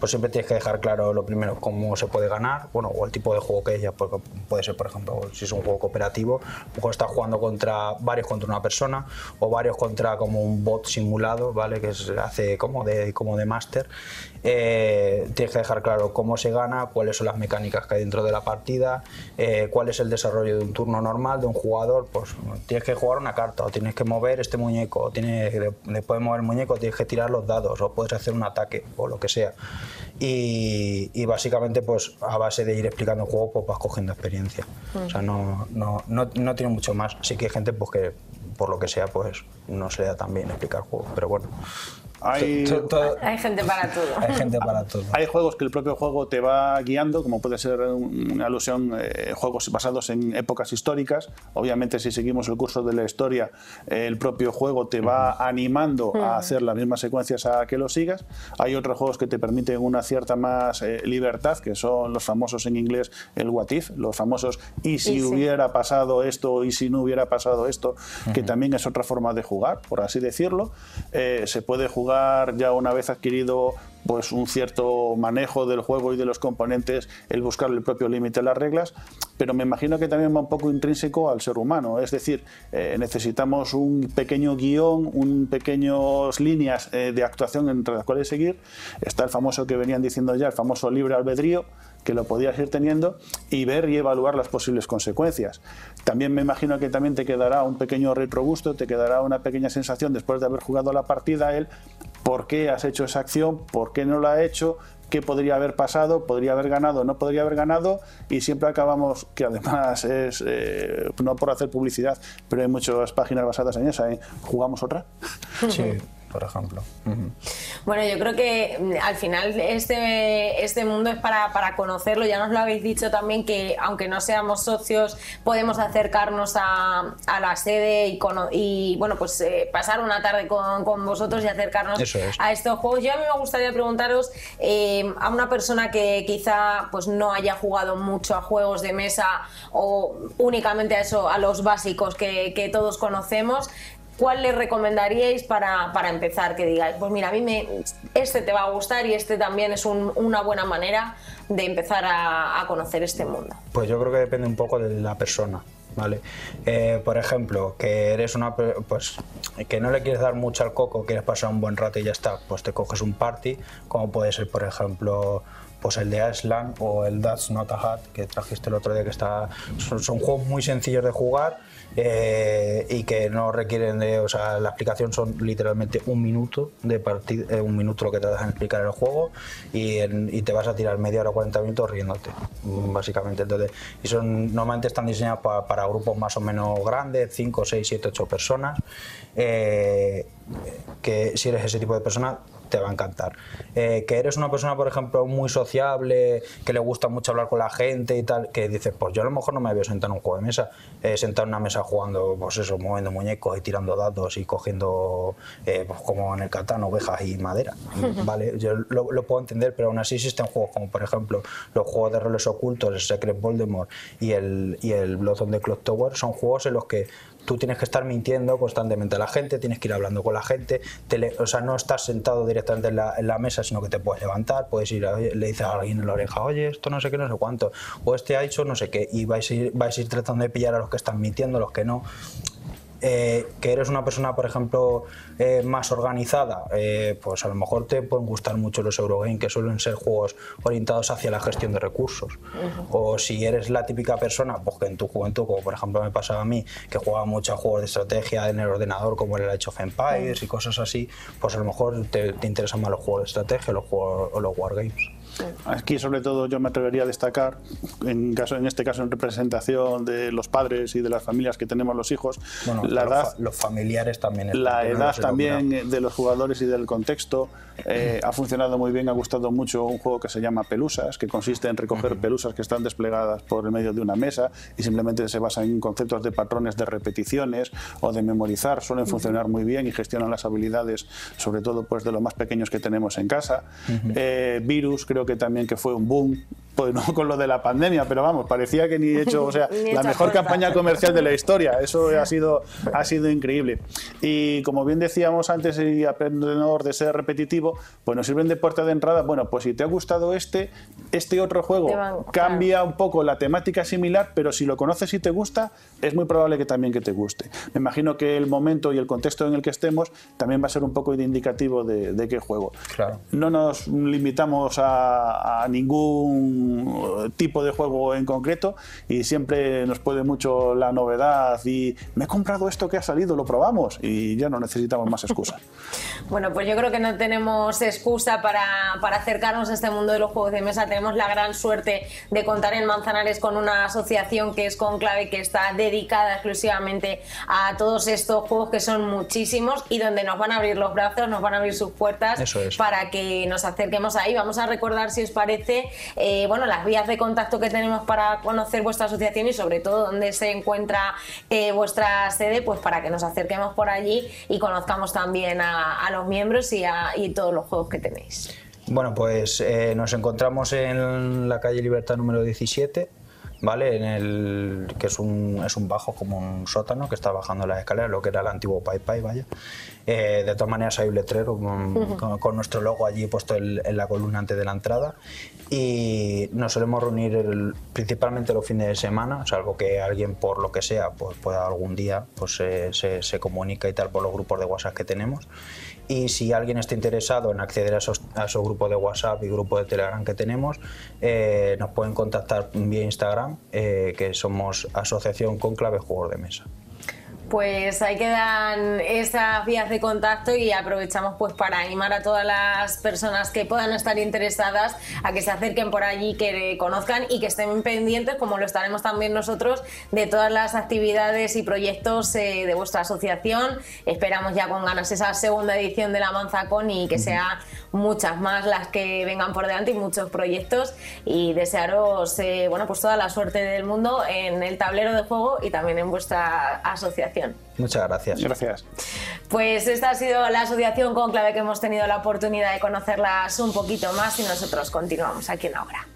pues siempre tienes que dejar claro lo primero cómo se puede ganar, bueno, o el tipo de juego que es, ya puede ser, por ejemplo, si es un juego cooperativo, mejor estás jugando contra varios contra una persona o varios contra como un bot simulado, ¿vale? Que se hace como de, como de máster. Eh, tienes que dejar claro cómo se gana, cuáles son las mecánicas que hay dentro de la partida, eh, cuál es el desarrollo de un turno normal de un jugador, pues tienes que jugar una carta o tienes que mover este muñeco, o tienes, después de mover el muñeco tienes que tirar los dados o puedes hacer un ataque o lo que sea. Y, básicamente pues a base de ir explicando el juego pues vas cogiendo experiencia. O sea, no, no, no, no, tiene mucho más. Sí que hay gente pues que por lo que sea pues no se da tan bien explicar juegos, pero bueno. Hay, gente para todo. Hay gente para todo. Hay juegos que el propio juego te va guiando, como puede ser una alusión, eh, juegos basados en épocas históricas. Obviamente, si seguimos el curso de la historia, el propio juego te va animando a hacer las mismas secuencias a que lo sigas. Hay otros juegos que te permiten una cierta más eh, libertad, que son los famosos en inglés el what if, los famosos y si hubiera pasado esto y si no hubiera pasado esto, que también es otra forma de jugar, por así decirlo. Eh, se puede jugar ya una vez adquirido pues un cierto manejo del juego y de los componentes, el buscar el propio límite de las reglas, pero me imagino que también va un poco intrínseco al ser humano, es decir, eh, necesitamos un pequeño guion, un pequeños líneas eh, de actuación entre las cuales seguir, está el famoso que venían diciendo ya, el famoso libre albedrío, que lo podías ir teniendo y ver y evaluar las posibles consecuencias. También me imagino que también te quedará un pequeño retrogusto, te quedará una pequeña sensación después de haber jugado la partida, el por qué has hecho esa acción, por qué no la ha hecho, qué podría haber pasado, podría haber ganado, no podría haber ganado, y siempre acabamos, que además es, eh, no por hacer publicidad, pero hay muchas páginas basadas en esa, ¿eh? ¿jugamos otra? Sí por ejemplo. Bueno, yo creo que mm, al final este, este mundo es para, para, conocerlo. Ya nos lo habéis dicho también que aunque no seamos socios, podemos acercarnos a, a la sede y, y bueno, pues eh, pasar una tarde con, con, vosotros y acercarnos a estos juegos. Yo a mí me gustaría preguntaros eh, a una persona que quizá pues no haya jugado mucho a juegos de mesa o únicamente a eso, a los básicos que, que todos conocemos, ¿cuál le recomendaríais para, para, empezar? Que digáis, pues mira, a mí me, este te va a gustar y este también es una buena manera de empezar a, conocer este mundo. Pues yo creo que depende un poco de la persona. ¿Vale? Eh, por ejemplo, que eres una pues que no le quieres dar mucho al coco, quieres pasar un buen rato y ya está, pues te coges un party, como puede ser, por ejemplo, pues el de Aslan o el That's Not a Hat que trajiste el otro día que está son juegos muy sencillos de jugar eh, y que no requieren de, o sea, la explicación son literalmente un minuto de partida, eh, un minuto lo que te dejan explicar el juego y, y, te vas a tirar media hora o 40 minutos riéndote, básicamente. Entonces, y son, normalmente están diseñados para, para grupos más o menos grandes, 5, 6, 7, 8 personas, eh, que si eres ese tipo de persona te va a encantar. Eh, que eres una persona, por ejemplo, muy sociable, que le gusta mucho hablar con la gente y tal, que dices, pues yo a lo mejor no me había sentado en un juego de mesa, eh, sentado en una mesa jugando, pues eso, moviendo muñecos y tirando dados y cogiendo, eh, pues como en el Catán, ovejas y madera. ¿Vale? Yo lo, puedo entender, pero aún así existen juegos como, por ejemplo, los juegos de roles ocultos, el Secret Voldemort y el, y el Blood on the Clock Tower, son juegos en los que tú tienes que estar mintiendo constantemente a la gente, tienes que ir hablando con la gente, o sea, no estás sentado directamente en la, mesa, sino que te puedes levantar, puedes ir, a- le dices a alguien en la oreja, oye, esto no sé qué, no sé cuánto, o este ha hecho no sé qué, y vais a ir, vais a ir tratando de pillar a los que están mintiendo, los que no. Eh, que eres una persona, por ejemplo, eh, más organizada, eh, pues a lo mejor te pueden gustar mucho los Eurogame, que suelen ser juegos orientados hacia la gestión de recursos. O si eres la típica persona, pues que en tu juventud, como por ejemplo me pasaba a mí, que jugaba mucho a juegos de estrategia en el ordenador, como el Age of Empires y cosas así, pues a lo mejor te, te interesan más los juegos de estrategia los juegos, o los wargames. Aquí, sobre todo, yo me atrevería a destacar, en, caso, en este caso en representación de los padres y de las familias que tenemos los hijos, Bueno, la los, edad, fa- los familiares también. la edad los también de los jugadores y del contexto. eh, ha funcionado muy bien, ha gustado mucho un juego que se llama Pelusas, que consiste en recoger pelusas que están desplegadas por el medio de una mesa y simplemente se basa en conceptos de patrones de repeticiones o de memorizar. Suelen funcionar muy bien y gestionan las habilidades, sobre todo pues, de los más pequeños que tenemos en casa. Eh, Virus creo que también que fue un boom, pues no con lo de la pandemia, pero vamos, parecía que ni hecho, o sea, Ni la mejor cuenta. campaña comercial de la historia. Eso ha sido, ha sido increíble. Y como bien decíamos antes, y a tenor de ser repetitivo, pues nos sirven de puerta de entrada. Bueno, pues si te ha gustado este, este otro juego van- cambia un poco la temática similar, pero si lo conoces y te gusta, es muy probable que también que te guste. Me imagino que el momento y el contexto en el que estemos también va a ser un poco indicativo de, de qué juego. Claro. No nos limitamos a, a ningún tipo de juego en concreto y siempre nos puede mucho la novedad y me he comprado esto que ha salido, lo probamos y ya no necesitamos más excusas. Bueno, pues yo creo que no tenemos excusa para, para acercarnos a este mundo de los juegos de mesa. Tenemos la gran suerte de contar en Manzanares con una asociación que es Conclave, que está dedicada exclusivamente a todos estos juegos que son muchísimos y donde nos van a abrir los brazos, nos van a abrir sus puertas Eso es. para que nos acerquemos ahí. Vamos a recordar, si os parece, eh, bueno, las vías de contacto que tenemos para conocer vuestra asociación y sobre todo dónde se encuentra eh, vuestra sede, pues para que nos acerquemos por allí y conozcamos también a, a los miembros y, a, y todos los juegos que tenéis. Bueno, pues eh, nos encontramos en la calle Libertad número 17, ¿vale? En el, que es un, es un bajo, como un sótano, que está bajando las escaleras, lo que era el antiguo Pai Pai, vaya. Eh, de todas maneras hay un letrero con, con- con nuestro logo allí puesto en la columna antes de la entrada. Y nos solemos reunir el- principalmente los fines de semana, salvo que alguien por lo que sea pues pueda algún día pues se, se- se comunica y tal por los grupos de WhatsApp que tenemos. Y si alguien está interesado en acceder a esos, a esos grupos de WhatsApp y grupos de Telegram que tenemos, eh, nos pueden contactar vía Instagram, eh, que somos Asociación Conclave Juegos de Mesa. Pues ahí quedan esas vías de contacto y aprovechamos pues para animar a todas las personas que puedan estar interesadas a que se acerquen por allí, que conozcan y que estén pendientes, como lo estaremos también nosotros, de todas las actividades y proyectos eh, de vuestra asociación. Esperamos ya con ganas esa segunda edición de la Manzacon y que sea muchas más las que vengan por delante y muchos proyectos y desearos eh, bueno pues toda la suerte del mundo en el tablero de juego y también en vuestra asociación. Muchas gracias. Gracias. Pues esta ha sido la asociación Conclave que hemos tenido la oportunidad de conocerlas un poquito más y nosotros continuamos aquí en ahora.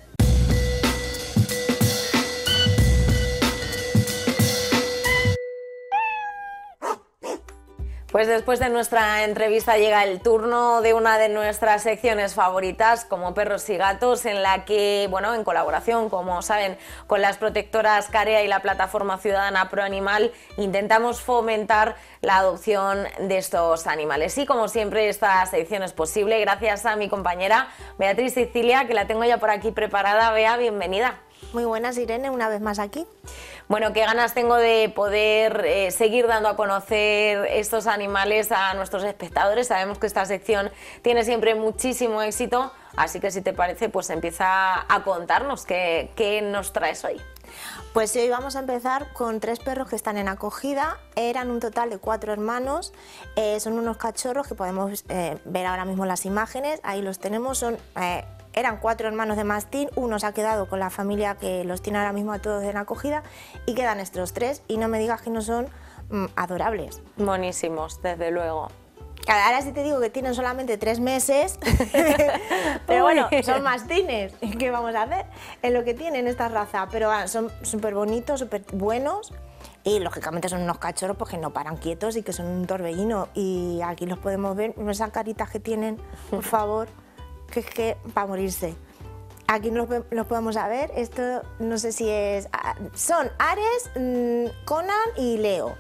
Pues después de nuestra entrevista llega el turno de una de nuestras secciones favoritas, como Perros y Gatos, en la que, bueno, en colaboración, como saben, con las protectoras Carea y la plataforma ciudadana Pro Animal, intentamos fomentar la adopción de estos animales. Y como siempre, esta sección es posible gracias a mi compañera Beatriz Sicilia, que la tengo ya por aquí preparada. Bea, bienvenida. Muy buenas, Irene, una vez más aquí. Bueno, qué ganas tengo de poder eh, seguir dando a conocer estos animales a nuestros espectadores. Sabemos que esta sección tiene siempre muchísimo éxito, así que si te parece, pues empieza a contarnos qué, qué nos traes hoy. Pues hoy vamos a empezar con tres perros que están en acogida. Eran un total de cuatro hermanos. Eh, son unos cachorros que podemos eh, ver ahora mismo las imágenes. Ahí los tenemos. Son, eran cuatro hermanos de mastín. Uno se ha quedado con la familia que los tiene ahora mismo a todos en acogida. Y quedan estos tres. Y no me digas que no son mm, adorables. Buenísimos, desde luego. Ahora sí te digo que tienen solamente tres meses, pero bueno, son mastines. ¿Qué vamos a hacer? En lo que tienen esta raza, pero ah, son súper bonitos, súper buenos Y lógicamente son unos cachorros pues, que no paran quietos y que son un torbellino. Y aquí los podemos ver, esas caritas que tienen, por favor, que es que para morirse. Aquí los, los podemos ver, esto no sé si es... ah, Son Ares, mm, Conan y Leo.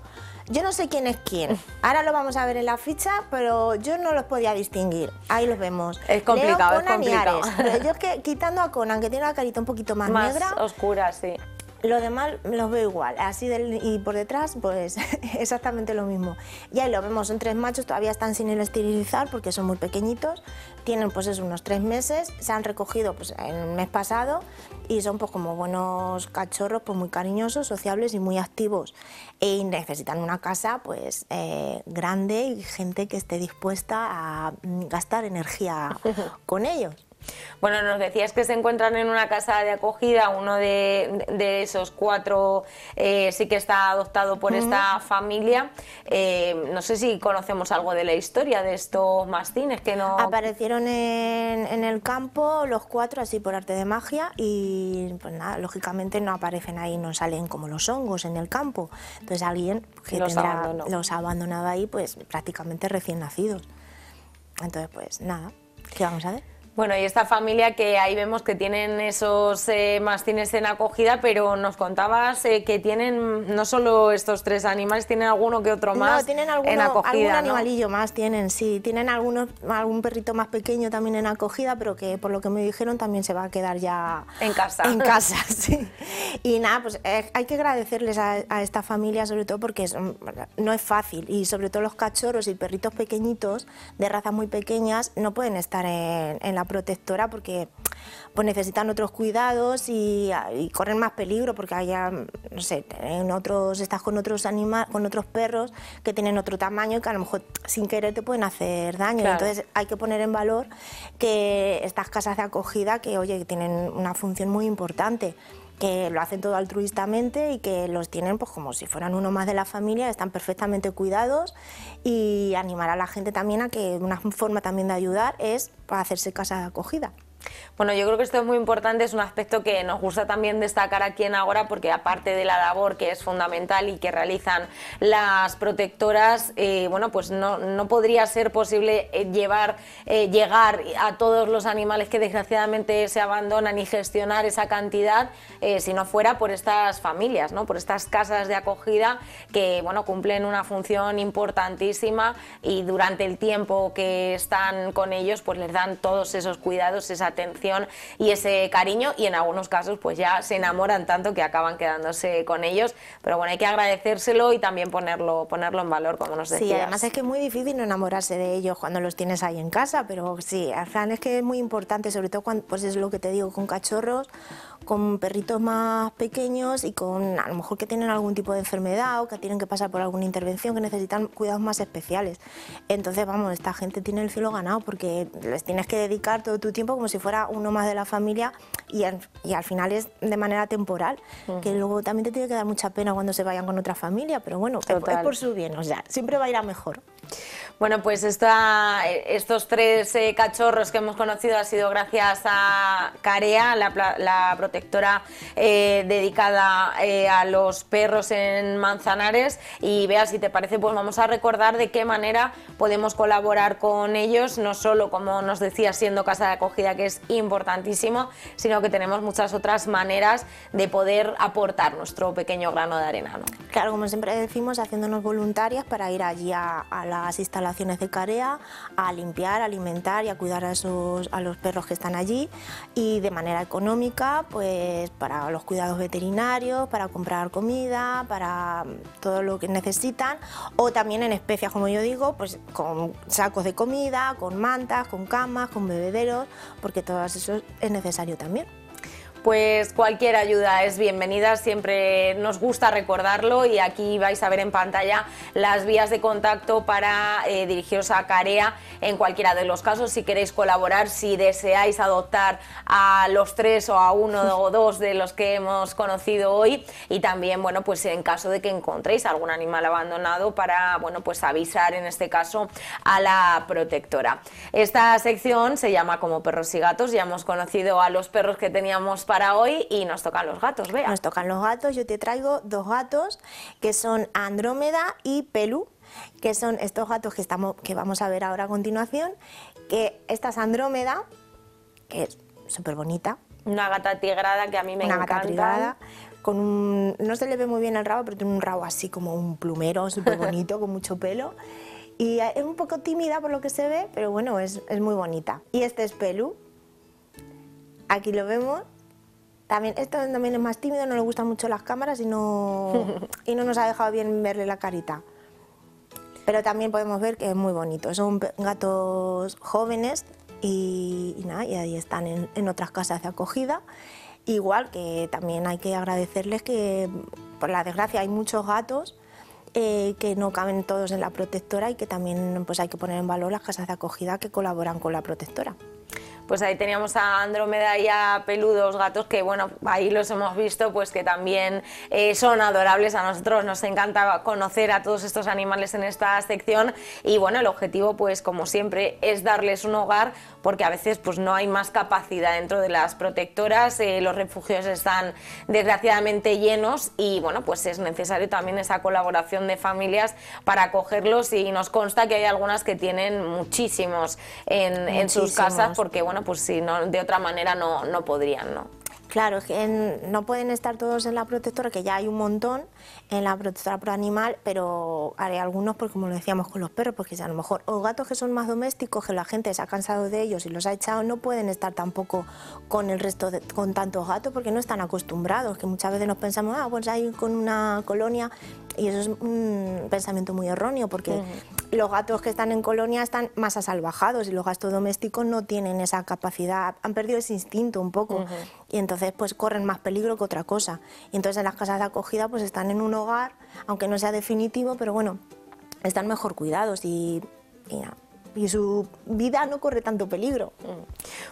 Yo no sé quién es quién. Ahora lo vamos a ver en la ficha, pero yo no los podía distinguir. Ahí los vemos. Es complicado, Leo, es Conan complicado. y Ares. Pero yo es que quitando a Conan, que tiene la carita un poquito más, Más negra, oscura, sí. Lo demás los veo igual, así del, y por detrás, pues exactamente lo mismo. Y ahí lo vemos, son tres machos, todavía están sin el esterilizar porque son muy pequeñitos, tienen pues unos tres meses, se han recogido pues en el mes pasado y son pues como buenos cachorros, pues muy cariñosos, sociables y muy activos. Y necesitan una casa pues eh, grande y gente que esté dispuesta a mm, gastar energía con ellos. Bueno, nos decías que se encuentran en una casa de acogida, uno de, de esos cuatro eh, sí que está adoptado por esta familia. Eh, no sé si conocemos algo de la historia de estos mastines que no... Aparecieron en, en el campo los cuatro así por arte de magia y pues nada, lógicamente no aparecen ahí, no salen como los hongos en el campo. Entonces alguien que Los tendrá- abandonó. los ha abandonado ahí pues prácticamente recién nacidos. Entonces pues nada, ¿qué vamos a ver? Bueno, y esta familia que ahí vemos que tienen esos eh, mastines en acogida, pero nos contabas eh, que tienen no solo estos tres animales, tienen alguno que otro más no, tienen en alguno, acogida, algún ¿no? animalillo más, tienen, sí. Tienen algunos, algún perrito más pequeño también en acogida, pero que por lo que me dijeron también se va a quedar ya En casa. En casa, sí. Y nada, pues eh, hay que agradecerles a, a esta familia, sobre todo porque es, mm, no es fácil. Y sobre todo los cachorros y perritos pequeñitos, de razas muy pequeñas, no pueden estar en, en la protectora porque pues necesitan otros cuidados y, y corren más peligro porque haya, no sé, en otros, estás con otros anima, con otros perros que tienen otro tamaño y que a lo mejor sin querer te pueden hacer daño. Claro. Entonces hay que poner en valor que estas casas de acogida, que oye, que tienen una función muy importante que lo hacen todo altruistamente y que los tienen pues como si fueran uno más de la familia, están perfectamente cuidados y animar a la gente también a que una forma también de ayudar es hacerse casa de acogida. Bueno, yo creo que esto es muy importante, es un aspecto que nos gusta también destacar aquí en Agora, porque aparte de la labor que es fundamental y que realizan las protectoras, eh, bueno, pues no, no podría ser posible eh, llevar, eh, llegar a todos los animales que desgraciadamente se abandonan y gestionar esa cantidad si no fuera por estas familias, ¿no? por estas casas de acogida que bueno, cumplen una función importantísima y durante el tiempo que están con ellos pues les dan todos esos cuidados, esa atención y ese cariño y en algunos casos pues ya se enamoran tanto que acaban quedándose con ellos, pero bueno, hay que agradecérselo y también ponerlo, ponerlo en valor, como nos decías. Sí, además es que es muy difícil no enamorarse de ellos cuando los tienes ahí en casa, pero sí, final es que es muy importante, sobre todo cuando, pues es lo que te digo, con cachorros, con perritos más pequeños y con a lo mejor que tienen algún tipo de enfermedad o que tienen que pasar por alguna intervención, que necesitan cuidados más especiales. Entonces, vamos, esta gente tiene el cielo ganado porque les tienes que dedicar todo tu tiempo como si fuera uno más de la familia y al, y al final es de manera temporal, que luego también te tiene que dar mucha pena cuando se vayan con otra familia, pero bueno, es- es por su bien, o sea, siempre va a ir a mejor. Bueno, pues esta- estos tres eh, cachorros que hemos conocido ha sido gracias a Carea, la, la protectora eh, dedicada eh, a los perros en Manzanares. Y vea, si te parece, pues vamos a recordar de qué manera podemos colaborar con ellos, no solo, como nos decía, siendo casa de acogida, que es importantísimo, sino que tenemos muchas otras maneras de poder aportar nuestro pequeño grano de arena. ¿no? Claro, como siempre decimos, haciéndonos voluntarias para ir allí a, a las instalaciones de Carea, a limpiar, a alimentar y a cuidar a, esos, a los perros que están allí y de manera económica, pues para los cuidados veterinarios, para comprar comida, para mm, todo lo que necesitan o también en especias, como yo digo, pues con sacos de comida, con mantas, con camas, con bebederos, porque todo eso es necesario también. Pues cualquier ayuda es bienvenida, siempre nos gusta recordarlo y aquí vais a ver en pantalla las vías de contacto para eh, dirigiros a Carea en cualquiera de los casos si queréis colaborar, si deseáis adoptar a los tres o a uno o dos de los que hemos conocido hoy y también, bueno, pues en caso de que encontréis algún animal abandonado para, bueno, pues avisar en este caso a la protectora. Esta sección se llama como perros y gatos, ya hemos conocido a los perros que teníamos para hoy y nos tocan los gatos, vea. Nos tocan los gatos, yo te traigo dos gatos que son Andrómeda y Pelu, que son estos gatos que, estamos, que vamos a ver ahora a continuación, que esta es Andrómeda, que es súper bonita. Una gata tigrada que a mí me una encanta. gata tigrada, con un, no se le ve muy bien el rabo, pero tiene un rabo así como un plumero súper bonito, con mucho pelo. Y es un poco tímida por lo que se ve, pero bueno, es, es muy bonita. Y este es Pelu. Aquí lo vemos. También, esto también es más tímido, no le gustan mucho las cámaras y no, y no nos ha dejado bien verle la carita. Pero también podemos ver que es muy bonito. Son gatos jóvenes y, y nada, y ahí están en, en otras casas de acogida. Igual que también hay que agradecerles que, por la desgracia, hay muchos gatos eh, que no caben todos en la protectora y que también pues, hay que poner en valor las casas de acogida que colaboran con la protectora. Pues ahí teníamos a Andrómeda y a Peludos gatos que, bueno, ahí los hemos visto, pues que también eh, son adorables. A nosotros nos encanta conocer a todos estos animales en esta sección. Y, bueno, el objetivo, pues como siempre, es darles un hogar porque a veces pues no hay más capacidad dentro de las protectoras, eh, los refugios están desgraciadamente llenos y, bueno, pues es necesario también esa colaboración de familias para acogerlos. Y nos consta que hay algunas que tienen muchísimos en, en sus casas porque, bueno, pues si no, de otra manera no, no podrían, ¿no? Claro, en- no pueden estar todos en la protectora, que ya hay un montón en la protectora pro animal, pero hay algunos, pues como lo decíamos con los perros, porque a lo mejor o gatos que son más domésticos, que la gente se ha cansado de ellos y los ha echado, no pueden estar tampoco con el resto, de- con tantos gatos, porque no están acostumbrados, que muchas veces nos pensamos, ah, pues hay con una colonia, y eso es un pensamiento muy erróneo, porque los gatos que están en colonia están más asalvajados y los gatos domésticos no tienen esa capacidad, han perdido ese instinto un poco y entonces pues corren más peligro que otra cosa. Y entonces en las casas de acogida pues están en un hogar, aunque no sea definitivo, pero bueno, están mejor cuidados y, y, nada, y su vida no corre tanto peligro.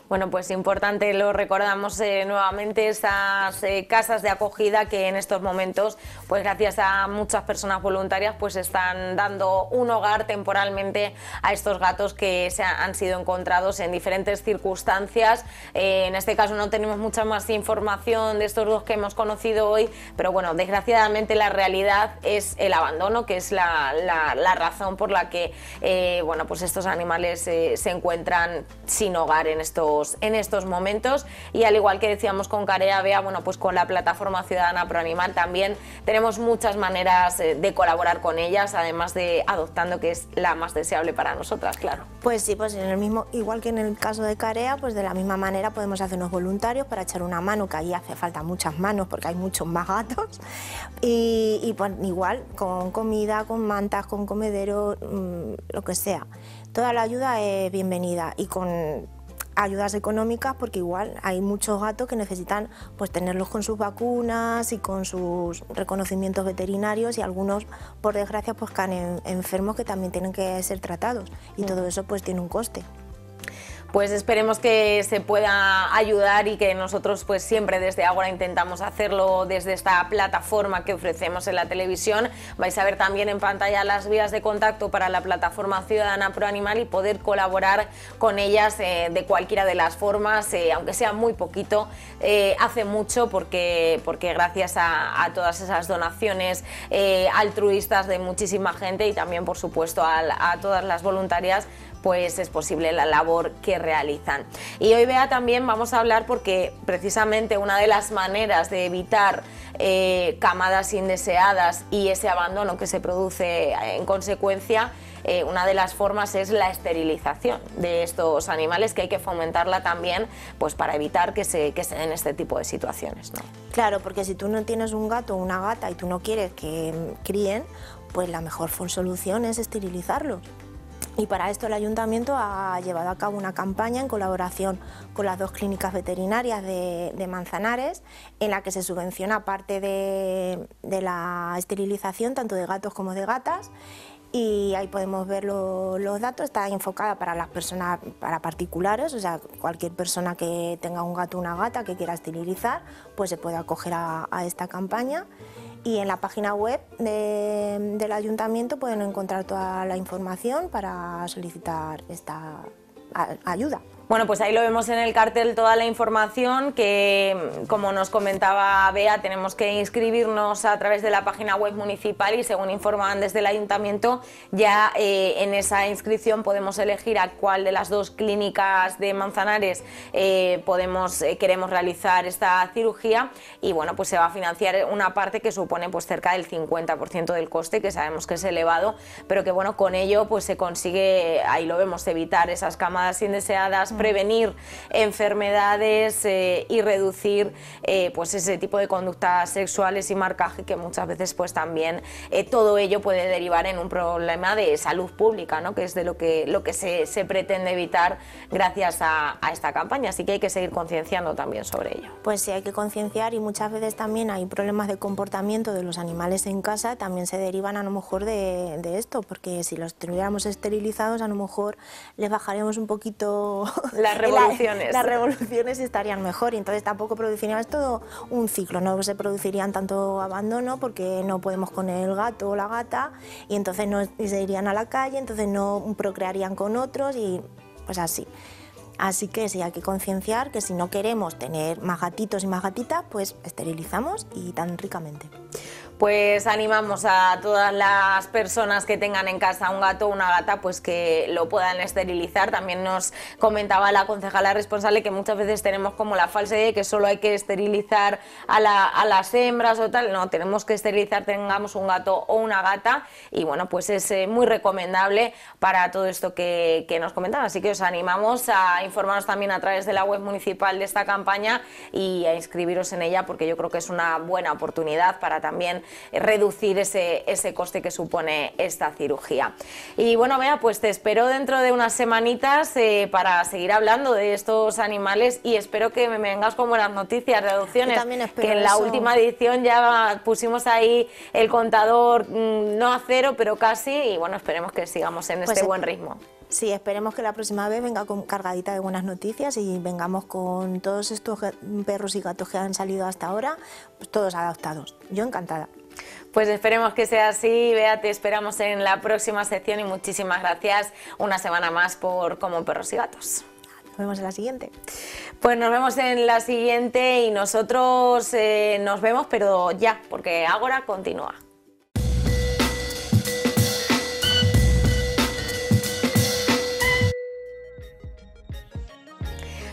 Bueno, pues importante, lo recordamos eh, nuevamente, esas eh, casas de acogida que en estos momentos, pues gracias a muchas personas voluntarias, pues están dando un hogar temporalmente a estos gatos que se ha- han sido encontrados en diferentes circunstancias. Eh, en este caso no tenemos mucha más información de estos dos que hemos conocido hoy, pero bueno, desgraciadamente la realidad es el abandono, que es la, la- la razón por la que, eh, bueno, pues estos animales eh, se encuentran sin hogar en estos, en estos momentos. Y al igual que decíamos con Carea Bea, bueno, pues con la plataforma Ciudadana Pro Animal también tenemos muchas maneras eh, de colaborar con ellas, además de adoptando, que es la más deseable para nosotras, claro. Pues sí, pues en el mismo, igual que en el caso de Carea, pues de la misma manera podemos hacernos voluntarios para echar una mano, que ahí hace falta muchas manos porque hay muchos más gatos. Y, pues igual, con comida, con mantas, con comedero, mm, lo que sea. Toda la ayuda es bienvenida y con ayudas económicas porque igual hay muchos gatos que necesitan pues tenerlos con sus vacunas y con sus reconocimientos veterinarios y algunos por desgracia pues caen en- enfermos que también tienen que ser tratados y todo eso pues tiene un coste. Pues esperemos que se pueda ayudar y que nosotros pues siempre desde ahora intentamos hacerlo desde esta plataforma que ofrecemos en la televisión. Vais a ver también en pantalla las vías de contacto para la plataforma Ciudadana Pro Animal y poder colaborar con ellas eh, de cualquiera de las formas, eh, aunque sea muy poquito, eh, hace mucho porque, porque gracias a, todas esas donaciones altruistas de muchísima gente y también por supuesto a todas las voluntarias pues es posible la labor que realizan. Y hoy, Bea, también vamos a hablar porque precisamente una de las maneras de evitar eh, camadas indeseadas y ese abandono que se produce en consecuencia, eh, una de las formas es la esterilización de estos animales, que hay que fomentarla también pues para evitar que se, que se den este tipo de situaciones. ¿no? Claro, porque si tú no tienes un gato o una gata y tú no quieres que mm, críen, pues la mejor solución es esterilizarlos. Y para esto el ayuntamiento ha llevado a cabo una campaña en colaboración con las dos clínicas veterinarias de, Manzanares, en la que se subvenciona parte de, la esterilización tanto de gatos como de gatas. Y ahí podemos ver lo- los datos, está enfocada para las personas, para particulares, o sea, cualquier persona que tenga un gato o una gata que quiera esterilizar, pues se puede acoger a esta campaña. Y en la página web de- del ayuntamiento pueden encontrar toda la información para solicitar esta ayuda. Bueno, pues ahí lo vemos en el cartel toda la información que, como nos comentaba Bea, tenemos que inscribirnos a través de la página web municipal y según informaban desde el ayuntamiento, ya eh, en esa inscripción podemos elegir a cuál de las dos clínicas de Manzanares eh, podemos, eh, queremos realizar esta cirugía y bueno, pues se va a financiar una parte que supone pues cerca del 50% del coste, que sabemos que es elevado, pero que bueno, con ello pues se consigue, ahí lo vemos, evitar esas camadas indeseadas, prevenir enfermedades eh, y reducir eh, pues ese tipo de conductas sexuales y marcaje que muchas veces pues también eh, todo ello puede derivar en un problema de salud pública, ¿no? que es de lo que, lo que se, se pretende evitar gracias a, a, esta campaña. Así que hay que seguir concienciando también sobre ello. Pues sí, hay que concienciar y muchas veces también hay problemas de comportamiento de los animales en casa, también se derivan a lo mejor de, de esto, porque si los tuviéramos esterilizados a lo mejor les bajaremos un poquito las revoluciones. La, las revoluciones estarían mejor y entonces tampoco producirían, es todo un ciclo, no se producirían tanto abandono porque no podemos con el gato o la gata y entonces no se irían a la calle, entonces no procrearían con otros y pues así. Así que sí, hay que concienciar que si no queremos tener más gatitos y más gatitas, pues esterilizamos y tan ricamente pues animamos a todas las personas que tengan en casa un gato o una gata pues que lo puedan esterilizar. También nos comentaba la concejala responsable que muchas veces tenemos como la falsa idea de que solo hay que esterilizar a, las hembras o tal. No, tenemos que esterilizar, tengamos un gato o una gata y bueno, pues es eh, muy recomendable para todo esto que, que nos comentaban. Así que os animamos a informarnos también a través de la web municipal de esta campaña y a inscribiros en ella porque yo creo que es una buena oportunidad para también reducir ese, ese coste que supone esta cirugía. Y bueno, vea, pues te espero dentro de unas semanitas eh, para seguir hablando de estos animales y espero que me vengas con buenas noticias de adopciones. que en la última edición ya pusimos ahí el contador mm, no a cero, pero casi, y bueno, esperemos que sigamos en pues este buen ritmo. Sí, esperemos que la próxima vez venga con cargadita de buenas noticias y vengamos con todos estos perros y gatos que han salido hasta ahora, pues todos adaptados. Yo encantada. Pues esperemos que sea así. Bea, te esperamos en la próxima sección y muchísimas gracias una semana más por Como Perros y Gatos. Nos vemos en la siguiente. Pues nos vemos en la siguiente y nosotros eh, nos vemos, pero ya, porque ahora continúa.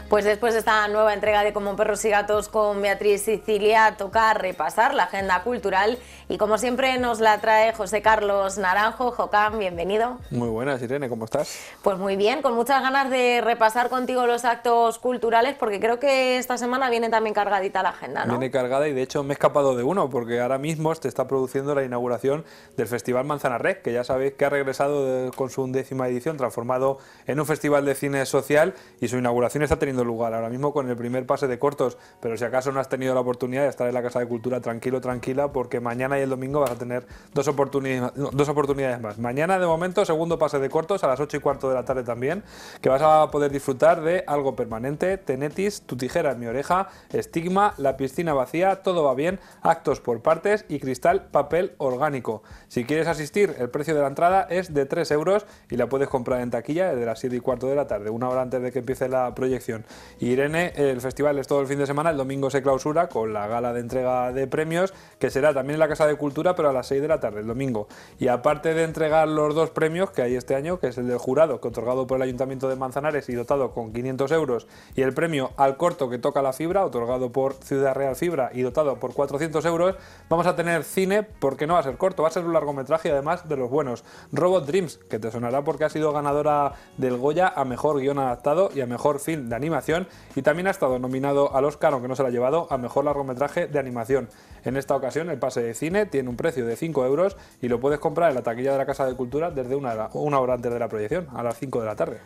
Pues después de esta nueva entrega de Como Perros y Gatos con Beatriz Sicilia, toca repasar la agenda cultural y como siempre nos la trae José Carlos Naranjo. Jocán, bienvenido. Muy buenas, Irene, ¿cómo estás? Pues muy bien, con muchas ganas de repasar contigo los actos culturales porque creo que esta semana viene también cargadita la agenda, ¿no? Viene cargada y de hecho me he escapado de uno porque ahora mismo se está produciendo la inauguración del Festival Manzana Rec, que ya sabéis que ha regresado con su undécima edición transformado en un festival de cine social y su inauguración está teniendo lugar ahora mismo con el primer pase de cortos, pero si acaso no has tenido la oportunidad de estar en la Casa de Cultura tranquilo, tranquila, porque mañana el domingo vas a tener dos oportunidades, dos oportunidades más. Mañana de momento segundo pase de cortos a las 8 y cuarto de la tarde también, que vas a poder disfrutar de algo permanente, Tenetis, Tu tijera en mi oreja, Estigma, La piscina vacía, Todo va bien, Actos por partes y Cristal papel orgánico. Si quieres asistir, el precio de la entrada es de 3 euros y la puedes comprar en taquilla desde las 7 y cuarto de la tarde, una hora antes de que empiece la proyección. Irene, el festival es todo el fin de semana, el domingo se clausura con la gala de entrega de premios, que será también en la Casa de Cultura, pero a las 6 de la tarde, el domingo. Y aparte de entregar los dos premios que hay este año, que es el del jurado, que otorgado por el Ayuntamiento de Manzanares y dotado con 500 euros, y el premio al corto que toca la fibra, otorgado por Ciudad Real Fibra y dotado por 400 euros, vamos a tener cine, porque no va a ser corto, va a ser un largometraje además de los buenos. Robot Dreams, que te sonará porque ha sido ganadora del Goya a mejor guion adaptado y a mejor film de animación y también ha estado nominado al Oscar, aunque no se lo ha llevado, a Mejor Largometraje de Animación. En esta ocasión el pase de cine tiene un precio de 5 euros y lo puedes comprar en la taquilla de la Casa de Cultura desde una hora, una hora antes de la proyección, a las 5 de la tarde.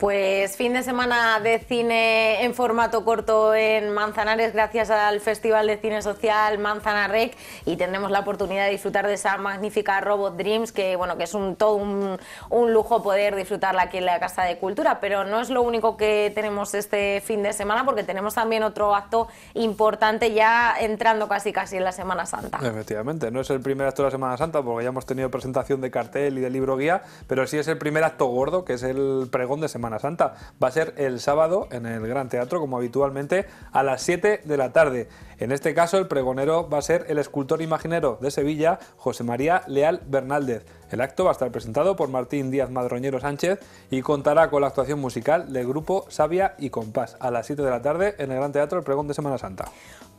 Pues fin de semana de cine en formato corto en Manzanares gracias al Festival de Cine Social Manzanarec y tendremos la oportunidad de disfrutar de esa magnífica Robot Dreams que bueno que es un todo un, un, lujo poder disfrutarla aquí en la Casa de Cultura, pero no es lo único que tenemos este fin de semana porque tenemos también otro acto importante ya entrando casi casi en la Semana Santa. Efectivamente, no es el primer acto de la Semana Santa porque ya hemos tenido presentación de cartel y de libro guía, pero sí es el primer acto gordo que es el pregón de Semana Santa. Va a ser el sábado en el Gran Teatro, como habitualmente, a las 7 de la tarde. En este caso, el pregonero va a ser el escultor imaginero de Sevilla, José María Leal Bernaldez. El acto va a estar presentado por Martín Díaz Madroñero Sánchez y contará con la actuación musical del grupo Sabia y Compás a las 7 de la tarde en el Gran Teatro El Pregón de Semana Santa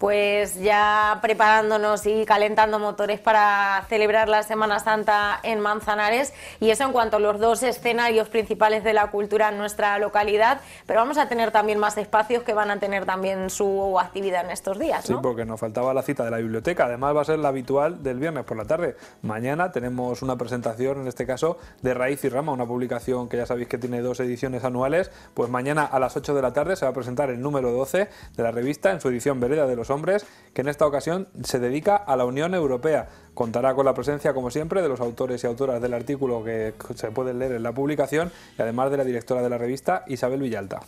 pues ya preparándonos y calentando motores para celebrar la Semana Santa en Manzanares y eso en cuanto a los dos escenarios principales de la cultura en nuestra localidad, pero vamos a tener también más espacios que van a tener también su actividad en estos días. Sí, porque nos faltaba la cita de la biblioteca, además va a ser la habitual del viernes por la tarde. Mañana tenemos una presentación, en este caso, de Raíz y Rama, una publicación que ya sabéis que tiene dos ediciones anuales, pues mañana a las 8 de la tarde se va a presentar el número 12 de la revista en su edición Vereda de los Hombres, que en esta ocasión se dedica a la Unión Europea. Contará con la presencia, como siempre, de los autores y autoras del artículo que se pueden leer en la publicación y además de la directora de la revista, Isabel Villalta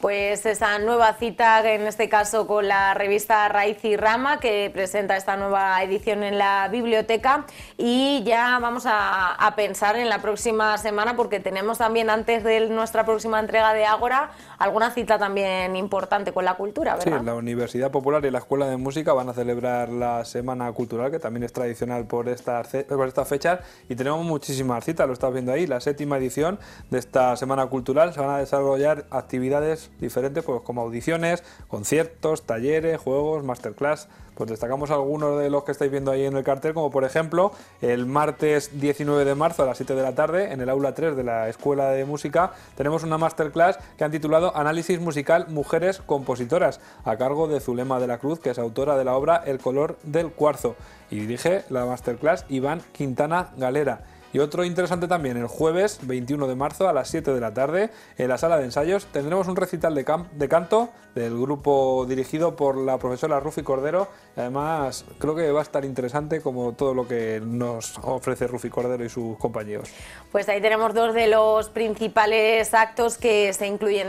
pues esa nueva cita, en este caso con la revista Raíz y Rama, que presenta esta nueva edición en la biblioteca. Y ya vamos a, pensar en la próxima semana, porque tenemos también antes de nuestra próxima entrega de Ágora alguna cita también importante con la cultura, ¿verdad? Sí, la Universidad Popular y la Escuela de Música van a celebrar la Semana Cultural, que también es tradicional por estas, por estas fechas, y tenemos muchísimas citas, lo estás viendo ahí, la séptima edición de esta Semana Cultural. Se van a desarrollar actividades diferentes, pues como audiciones, conciertos, talleres, juegos, masterclass. Pues destacamos algunos de los que estáis viendo ahí en el cartel, como por ejemplo el martes 19 de marzo a las 7 de la tarde en el aula 3 de la Escuela de Música tenemos una masterclass que han titulado Análisis musical Mujeres compositoras a cargo de Zulema de la Cruz, que es autora de la obra El color del cuarzo y dirige la masterclass Iván Quintana Galera. Y otro interesante también, el jueves 21 de marzo a las 7 de la tarde, en la sala de ensayos, tendremos un recital de, canto del grupo dirigido por la profesora Rufi Cordero. además, creo que va a estar interesante como todo lo que nos ofrece Rufi Cordero y sus compañeros. Pues ahí tenemos dos de los principales actos que se incluyen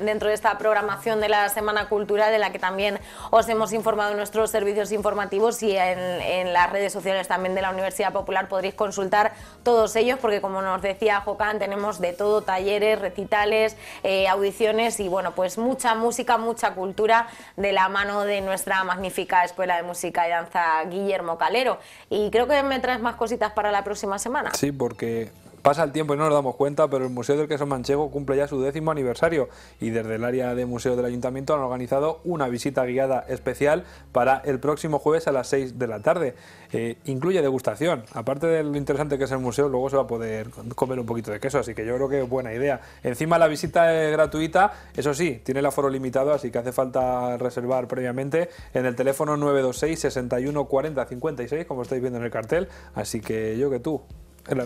dentro de esta programación de la Semana Cultural, de la que también os hemos informado en nuestros servicios informativos y en, en las redes sociales también de la Universidad Popular podréis consultar todos ellos, porque como nos decía Jocán, tenemos de todo, talleres, recitales, eh, audiciones y bueno, pues mucha música, mucha cultura de la mano de nuestra magnífica Escuela de Música y Danza Guillermo Calero. Y creo que me traes más cositas para la próxima semana. Sí, porque Pasa el tiempo y no nos damos cuenta, pero el Museo del Queso Manchego cumple ya su décimo aniversario y desde el área de museo del ayuntamiento han organizado una visita guiada especial para el próximo jueves a las 6 de la tarde. Eh, incluye degustación. Aparte de lo interesante que es el museo, luego se va a poder comer un poquito de queso, así que yo creo que es buena idea. Encima la visita es gratuita, eso sí, tiene el aforo limitado, así que hace falta reservar previamente en el teléfono 926 61 40 56, como estáis viendo en el cartel. Así que yo que tú,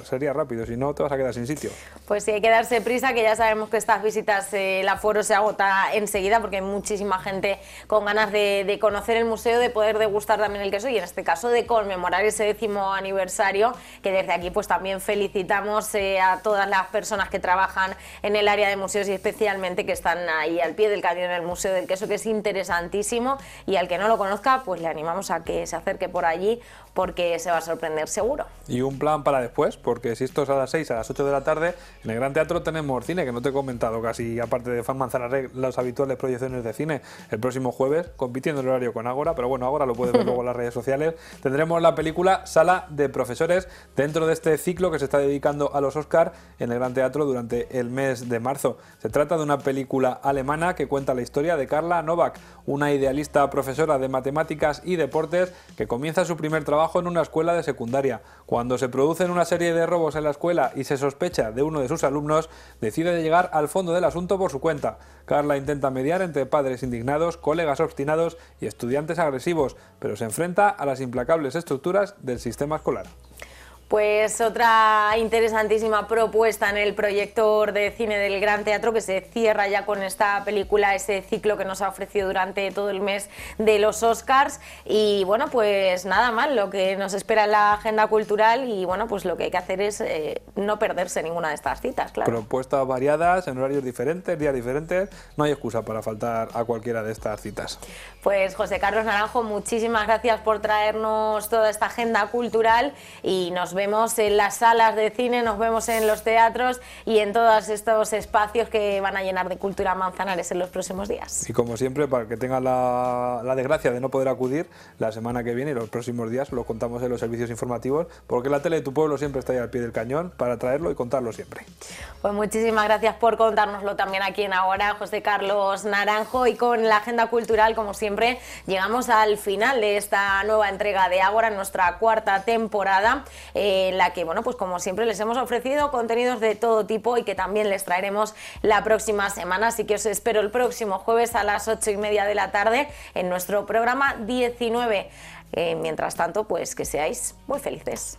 sería rápido, si no te vas a quedar sin sitio. Pues sí, hay que darse prisa, que ya sabemos que estas visitas, eh, el aforo se agota enseguida porque hay muchísima gente con ganas de, conocer el museo, de poder degustar también el queso y en este caso de conmemorar ese décimo aniversario, que desde aquí pues también felicitamos eh, a todas las personas que trabajan en el área de museos y especialmente que están ahí al pie del cañón en el Museo del Queso, que es interesantísimo y al que no lo conozca, pues le animamos a que se acerque por allí porque se va a sorprender seguro. Y un plan para después, porque si esto es a las 6, a las 8 de la tarde, en el Gran Teatro tenemos cine, que no te he comentado casi, aparte de Fan Manzanares, las habituales proyecciones de cine, el próximo jueves, compitiendo el horario con Ágora, pero bueno, Ágora lo puedes ver luego en las redes sociales, tendremos la película Sala de Profesores dentro de este ciclo que se está dedicando a los Oscar en el Gran Teatro durante el mes de marzo. Se trata de una película alemana que cuenta la historia de Carla Novak, una idealista profesora de matemáticas y deportes que comienza su primer trabajo en una escuela de secundaria. Cuando se producen una serie de robos en la escuela y se sospecha de uno de sus alumnos, decide llegar al fondo del asunto por su cuenta. Carla intenta mediar entre padres indignados, colegas obstinados y estudiantes agresivos, pero se enfrenta a las implacables estructuras del sistema escolar. Pues otra interesantísima propuesta en el proyector de cine del Gran Teatro que se cierra ya con esta película, ese ciclo que nos ha ofrecido durante todo el mes de los Oscars. Y bueno, pues nada mal, lo que nos espera en la agenda cultural y bueno, pues lo que hay que hacer es eh, no perderse ninguna de estas citas, claro. Propuestas variadas, en horarios diferentes, días diferentes, no hay excusa para faltar a cualquiera de estas citas. Pues José Carlos Naranjo, muchísimas gracias por traernos toda esta agenda cultural y nos vemos vemos en las salas de cine, nos vemos en los teatros y en todos estos espacios que van a llenar de cultura Manzanares en los próximos días. Y como siempre, para que tengan la, la desgracia de no poder acudir, la semana que viene y los próximos días lo contamos en los servicios informativos, porque la tele de tu pueblo siempre está ahí al pie del cañón para traerlo y contarlo siempre. Pues muchísimas gracias por contárnoslo también aquí en Ahora, José Carlos Naranjo, y con la agenda cultural, como siempre, llegamos al final de esta nueva entrega de Ágora, nuestra cuarta temporada, eh, en la que, bueno, pues como siempre les hemos ofrecido contenidos de todo tipo y que también les traeremos la próxima semana, así que os espero el próximo jueves a las ocho y media de la tarde en nuestro programa 19. Eh, mientras tanto, pues que seáis muy felices.